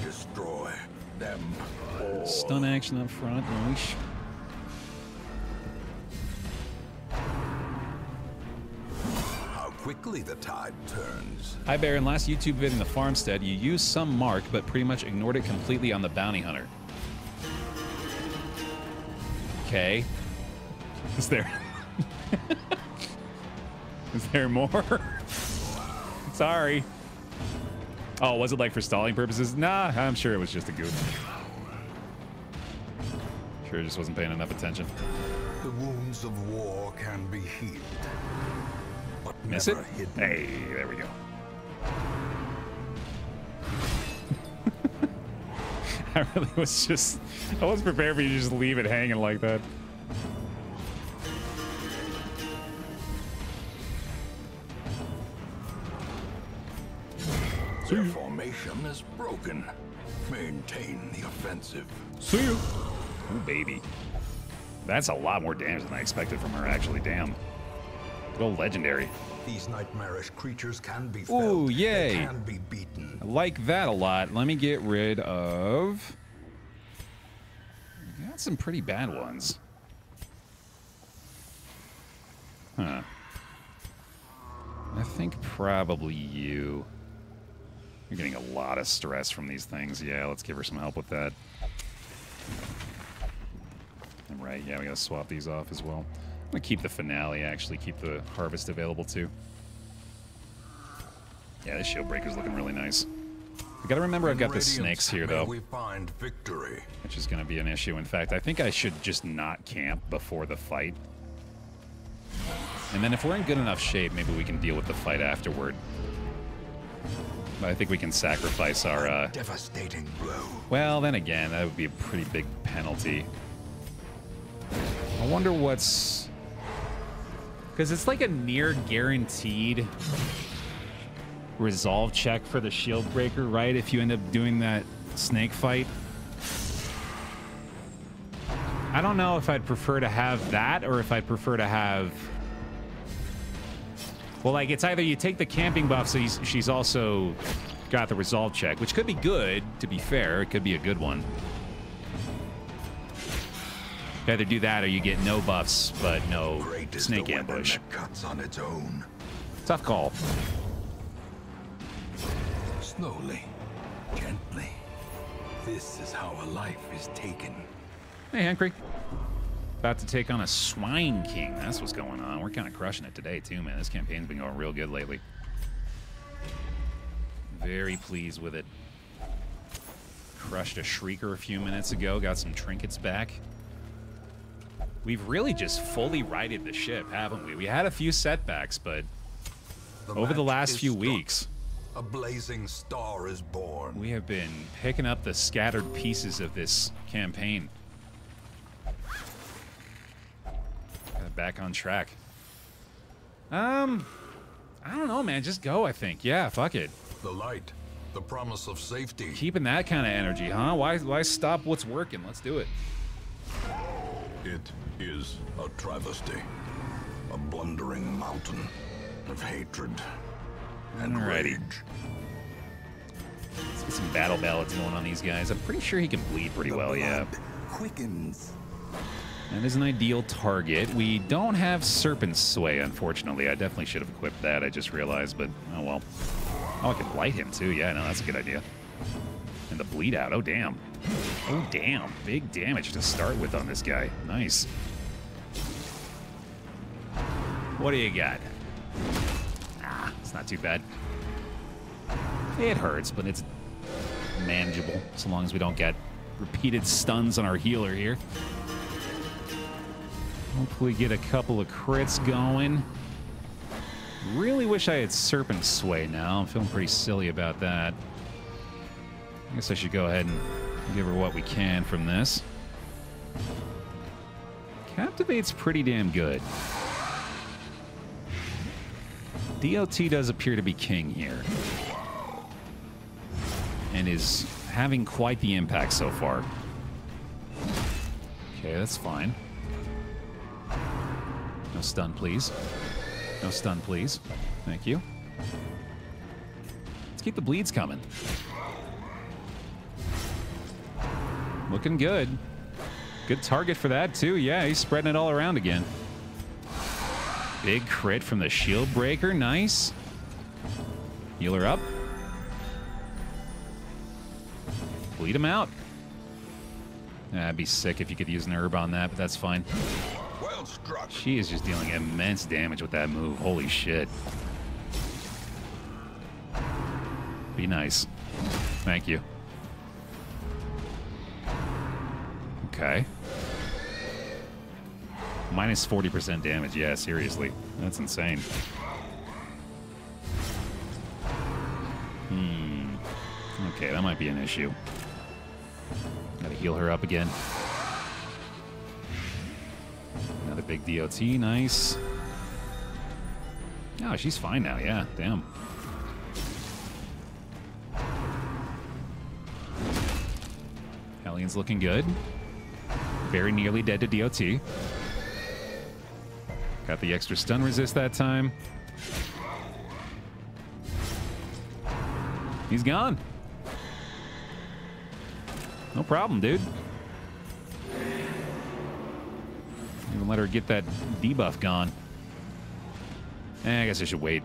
Destroy them all. Stun action up front. Nice. How quickly the tide turns. Hi, Baron. Last YouTube vid in the farmstead, you used some mark, but pretty much ignored it completely on the bounty hunter. Okay. [LAUGHS] Is there... [LAUGHS] Is there more? [LAUGHS] Sorry. Oh, was it like for stalling purposes? Nah, I'm sure it was just a goof. Sure, just wasn't paying enough attention. The wounds of war can be healed. Miss it? hidden. Hey, there we go. [LAUGHS] I really was just, I wasn't prepared for you to just leave it hanging like that. Their formation is broken. Maintain the offensive. See you. Ooh, baby. That's a lot more damage than I expected from her, actually. Damn. Go legendary. These nightmarish creatures can be Ooh, yay. They can be beaten. I like that a lot. Let me get rid of... We got some pretty bad ones. Huh. I think probably you. You're getting a lot of stress from these things. Yeah, let's give her some help with that. And Right, yeah, we gotta swap these off as well. I'm gonna keep the finale, actually, keep the harvest available too. Yeah, this shield breaker's looking really nice. I gotta remember I've got the snakes here, though, We find victory. which is gonna be an issue. In fact, I think I should just not camp before the fight. And then if we're in good enough shape, maybe we can deal with the fight afterward. But I think we can sacrifice our, uh... Devastating blow. Well, then again, that would be a pretty big penalty. I wonder what's... Because it's like a near guaranteed resolve check for the shield breaker, right? If you end up doing that snake fight. I don't know if I'd prefer to have that or if I'd prefer to have... Well, like, it's either you take the camping buff, so he's, she's also got the resolve check, which could be good, to be fair. It could be a good one. You either do that or you get no buffs, but no Great snake ambush. cuts on its own. Tough call. Slowly, gently. This is how a life is taken. Hey, Hankry. About to take on a Swine King. That's what's going on. We're kind of crushing it today, too, man. This campaign's been going real good lately. Very pleased with it. Crushed a Shrieker a few minutes ago. Got some trinkets back. We've really just fully righted the ship, haven't we? We had a few setbacks, but The over the last few struck. weeks, A blazing star is born. we have been picking up the scattered pieces of this campaign. Got it back on track. Um, I don't know, man. Just go, I think. Yeah, fuck it. The light, the promise of safety. Keeping that kind of energy, huh? Why, why stop what's working? Let's do it. It is a travesty. A blundering mountain of hatred and Alrighty. rage. Let's get some battle ballads going on these guys. I'm pretty sure he can bleed pretty The well, yeah. Quickens. That is an ideal target. We don't have Serpent Sway, unfortunately. I definitely should have equipped that, I just realized, but oh well. Oh, I can blight him too. Yeah, no, that's a good idea. And the bleed out. Oh, damn. Oh, damn. Big damage to start with on this guy. Nice. What do you got? Ah, it's not too bad. It hurts, but it's manageable so long as we don't get repeated stuns on our healer here. Hopefully get a couple of crits going. Really wish I had Serpent Sway now. I'm feeling pretty silly about that. I guess I should go ahead and give her what we can from this. Captivate's pretty damn good. DOT does appear to be king here. And is having quite the impact so far. Okay, that's fine. No stun, please. No stun, please. Thank you. Let's keep the bleeds coming. Looking good. Good target for that, too. Yeah, he's spreading it all around again. Big crit from the shield breaker. Nice. Healer up. Bleed him out. That'd be sick if you could use an herb on that, but that's fine. Well struck. She is just dealing immense damage with that move. Holy shit. Be nice. Thank you. Okay. Minus 40% damage. Yeah, seriously. That's insane. Hmm. Okay, that might be an issue. Gotta heal her up again. Another big DOT. Nice. Oh, she's fine now. Yeah, damn. Hellion's looking good. Very nearly dead to DOT. Got the extra stun resist that time. He's gone. No problem, dude. Even let her get that debuff gone. Eh, I guess I should wait.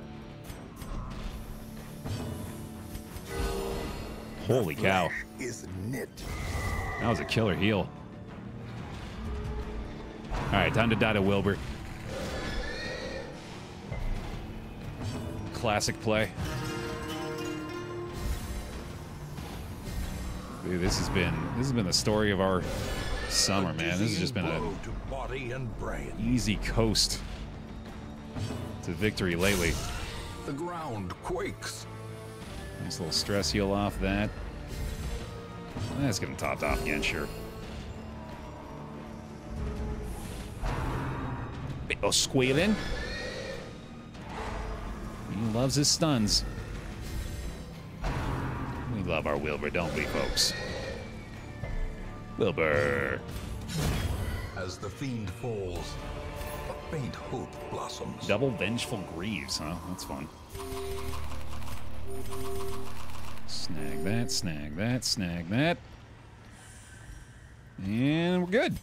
Holy cow. That was a killer heal. All right, time to die to Wilbur. Classic play. Dude, this has been this has been the story of our summer, man. This has just been a body and brain. easy coast to victory lately. The ground quakes. Nice little stress heal off that. Let's get him topped off again, sure. Of squealing. He loves his stuns. We love our Wilbur, don't we, folks? Wilbur. As the fiend falls, a faint hope blossoms. Double Vengeful Greaves, huh? That's fun. Snag that, snag that, snag that. And we're good.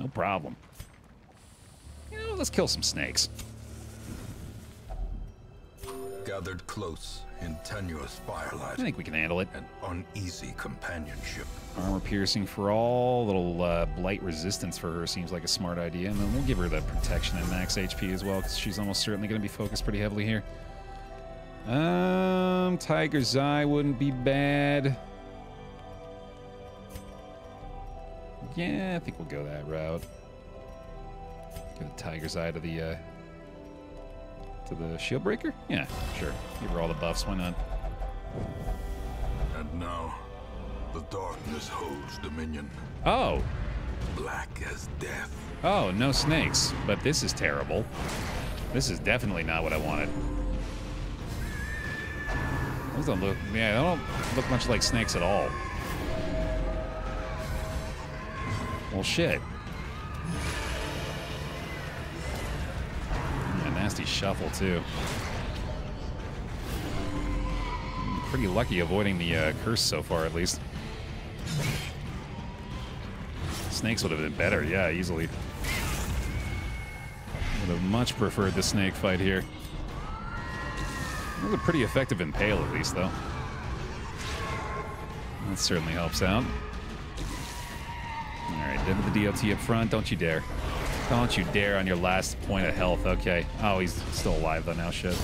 No problem. You know, let's kill some snakes. Gathered close in tenuous firelight. I think we can handle it. An uneasy companionship. Armor piercing for all. Little uh, blight resistance for her seems like a smart idea. And then we'll give her the protection and max HP as well, because she's almost certainly going to be focused pretty heavily here. Um, Tiger's Eye wouldn't be bad. Yeah, I think we'll go that route. Give the Tiger's Eye to the uh, to the Shield Breaker. Yeah, sure. Give her all the buffs. Why not? And now, the darkness holds dominion. Oh, Black as death. oh, no snakes. But this is terrible. This is definitely not what I wanted. Those don't look. Yeah, they don't look much like snakes at all. Well, shit. Yeah, nasty shuffle too. Pretty lucky avoiding the uh, curse so far, at least. Snakes would have been better, yeah, easily. Would have much preferred the snake fight here. It was a pretty effective impale, at least, though. That certainly helps out. All right, then with the DOT up front. Don't you dare. Don't you dare on your last point of health. Okay. Oh, he's still alive, though, now. Shit.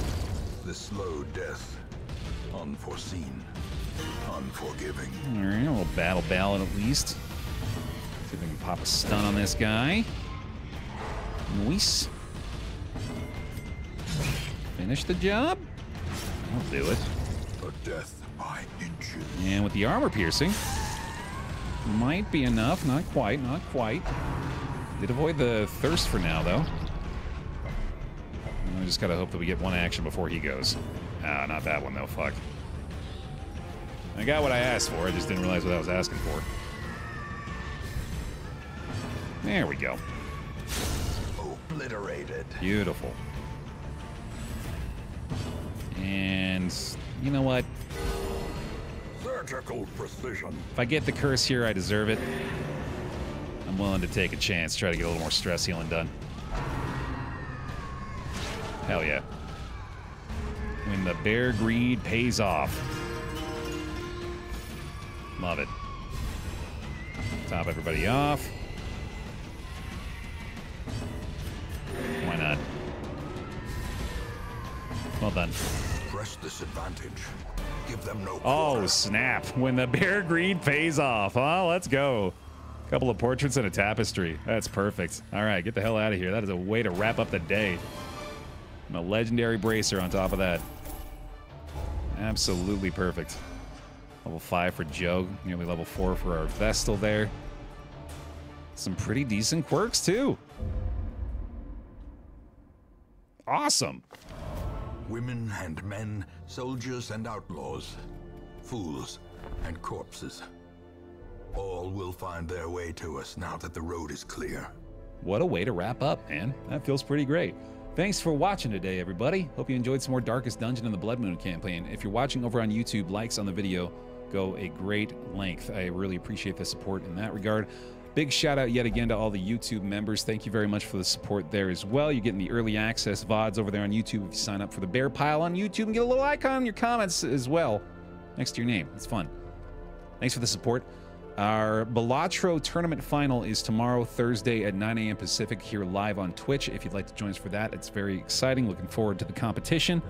The slow death. Unforeseen. Unforgiving. All right, a little battle ballad at least. See if we can pop a stun on this guy. Nice. Finish the job? I'll do it. A death by inches. And with the armor piercing, might be enough. Not quite, not quite. Did avoid the thirst for now, though. I just gotta hope that we get one action before he goes. Ah, not that one, though. Fuck. I got what I asked for. I just didn't realize what I was asking for. There we go. Obliterated. Beautiful. And you know what? Surgical precision. If I get the curse here, I deserve it. I'm willing to take a chance, try to get a little more stress healing done. Hell yeah. When the Baer greed pays off. Love it. Top everybody off. Why not? Well done. Press this advantage. Give them no Oh, snap. When the Baer greed pays off. Oh, let's go. A Couple of portraits and a tapestry. That's perfect. All right, get the hell out of here. That is a way to wrap up the day. And a legendary bracer on top of that. Absolutely perfect. Level 5 for Joe. Nearly level 4 for our Vestal there. Some pretty decent quirks, too. Awesome. Women and men, soldiers and outlaws, fools and corpses. All will find their way to us now that the road is clear. What a way to wrap up, man. That feels pretty great. Thanks for watching today, everybody. Hope you enjoyed some more Darkest Dungeon in the Bloodmoon campaign. If you're watching over on YouTube, likes on the video go a great length. I really appreciate the support in that regard. Big shout out yet again to all the YouTube members. Thank you very much for the support there as well. You're getting the early access VODs over there on YouTube if you sign up for the Baer Pile on YouTube and get a little icon in your comments as well next to your name. It's fun. Thanks for the support. Our Balatro tournament final is tomorrow, Thursday at 9 a.m. Pacific, here live on Twitch. If you'd like to join us for that, it's very exciting. Looking forward to the competition.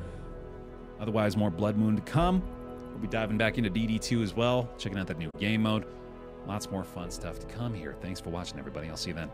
Otherwise, more Bloodmoon to come. We'll be diving back into DD2 as well, checking out that new game mode. Lots more fun stuff to come here. Thanks for watching, everybody. I'll see you then.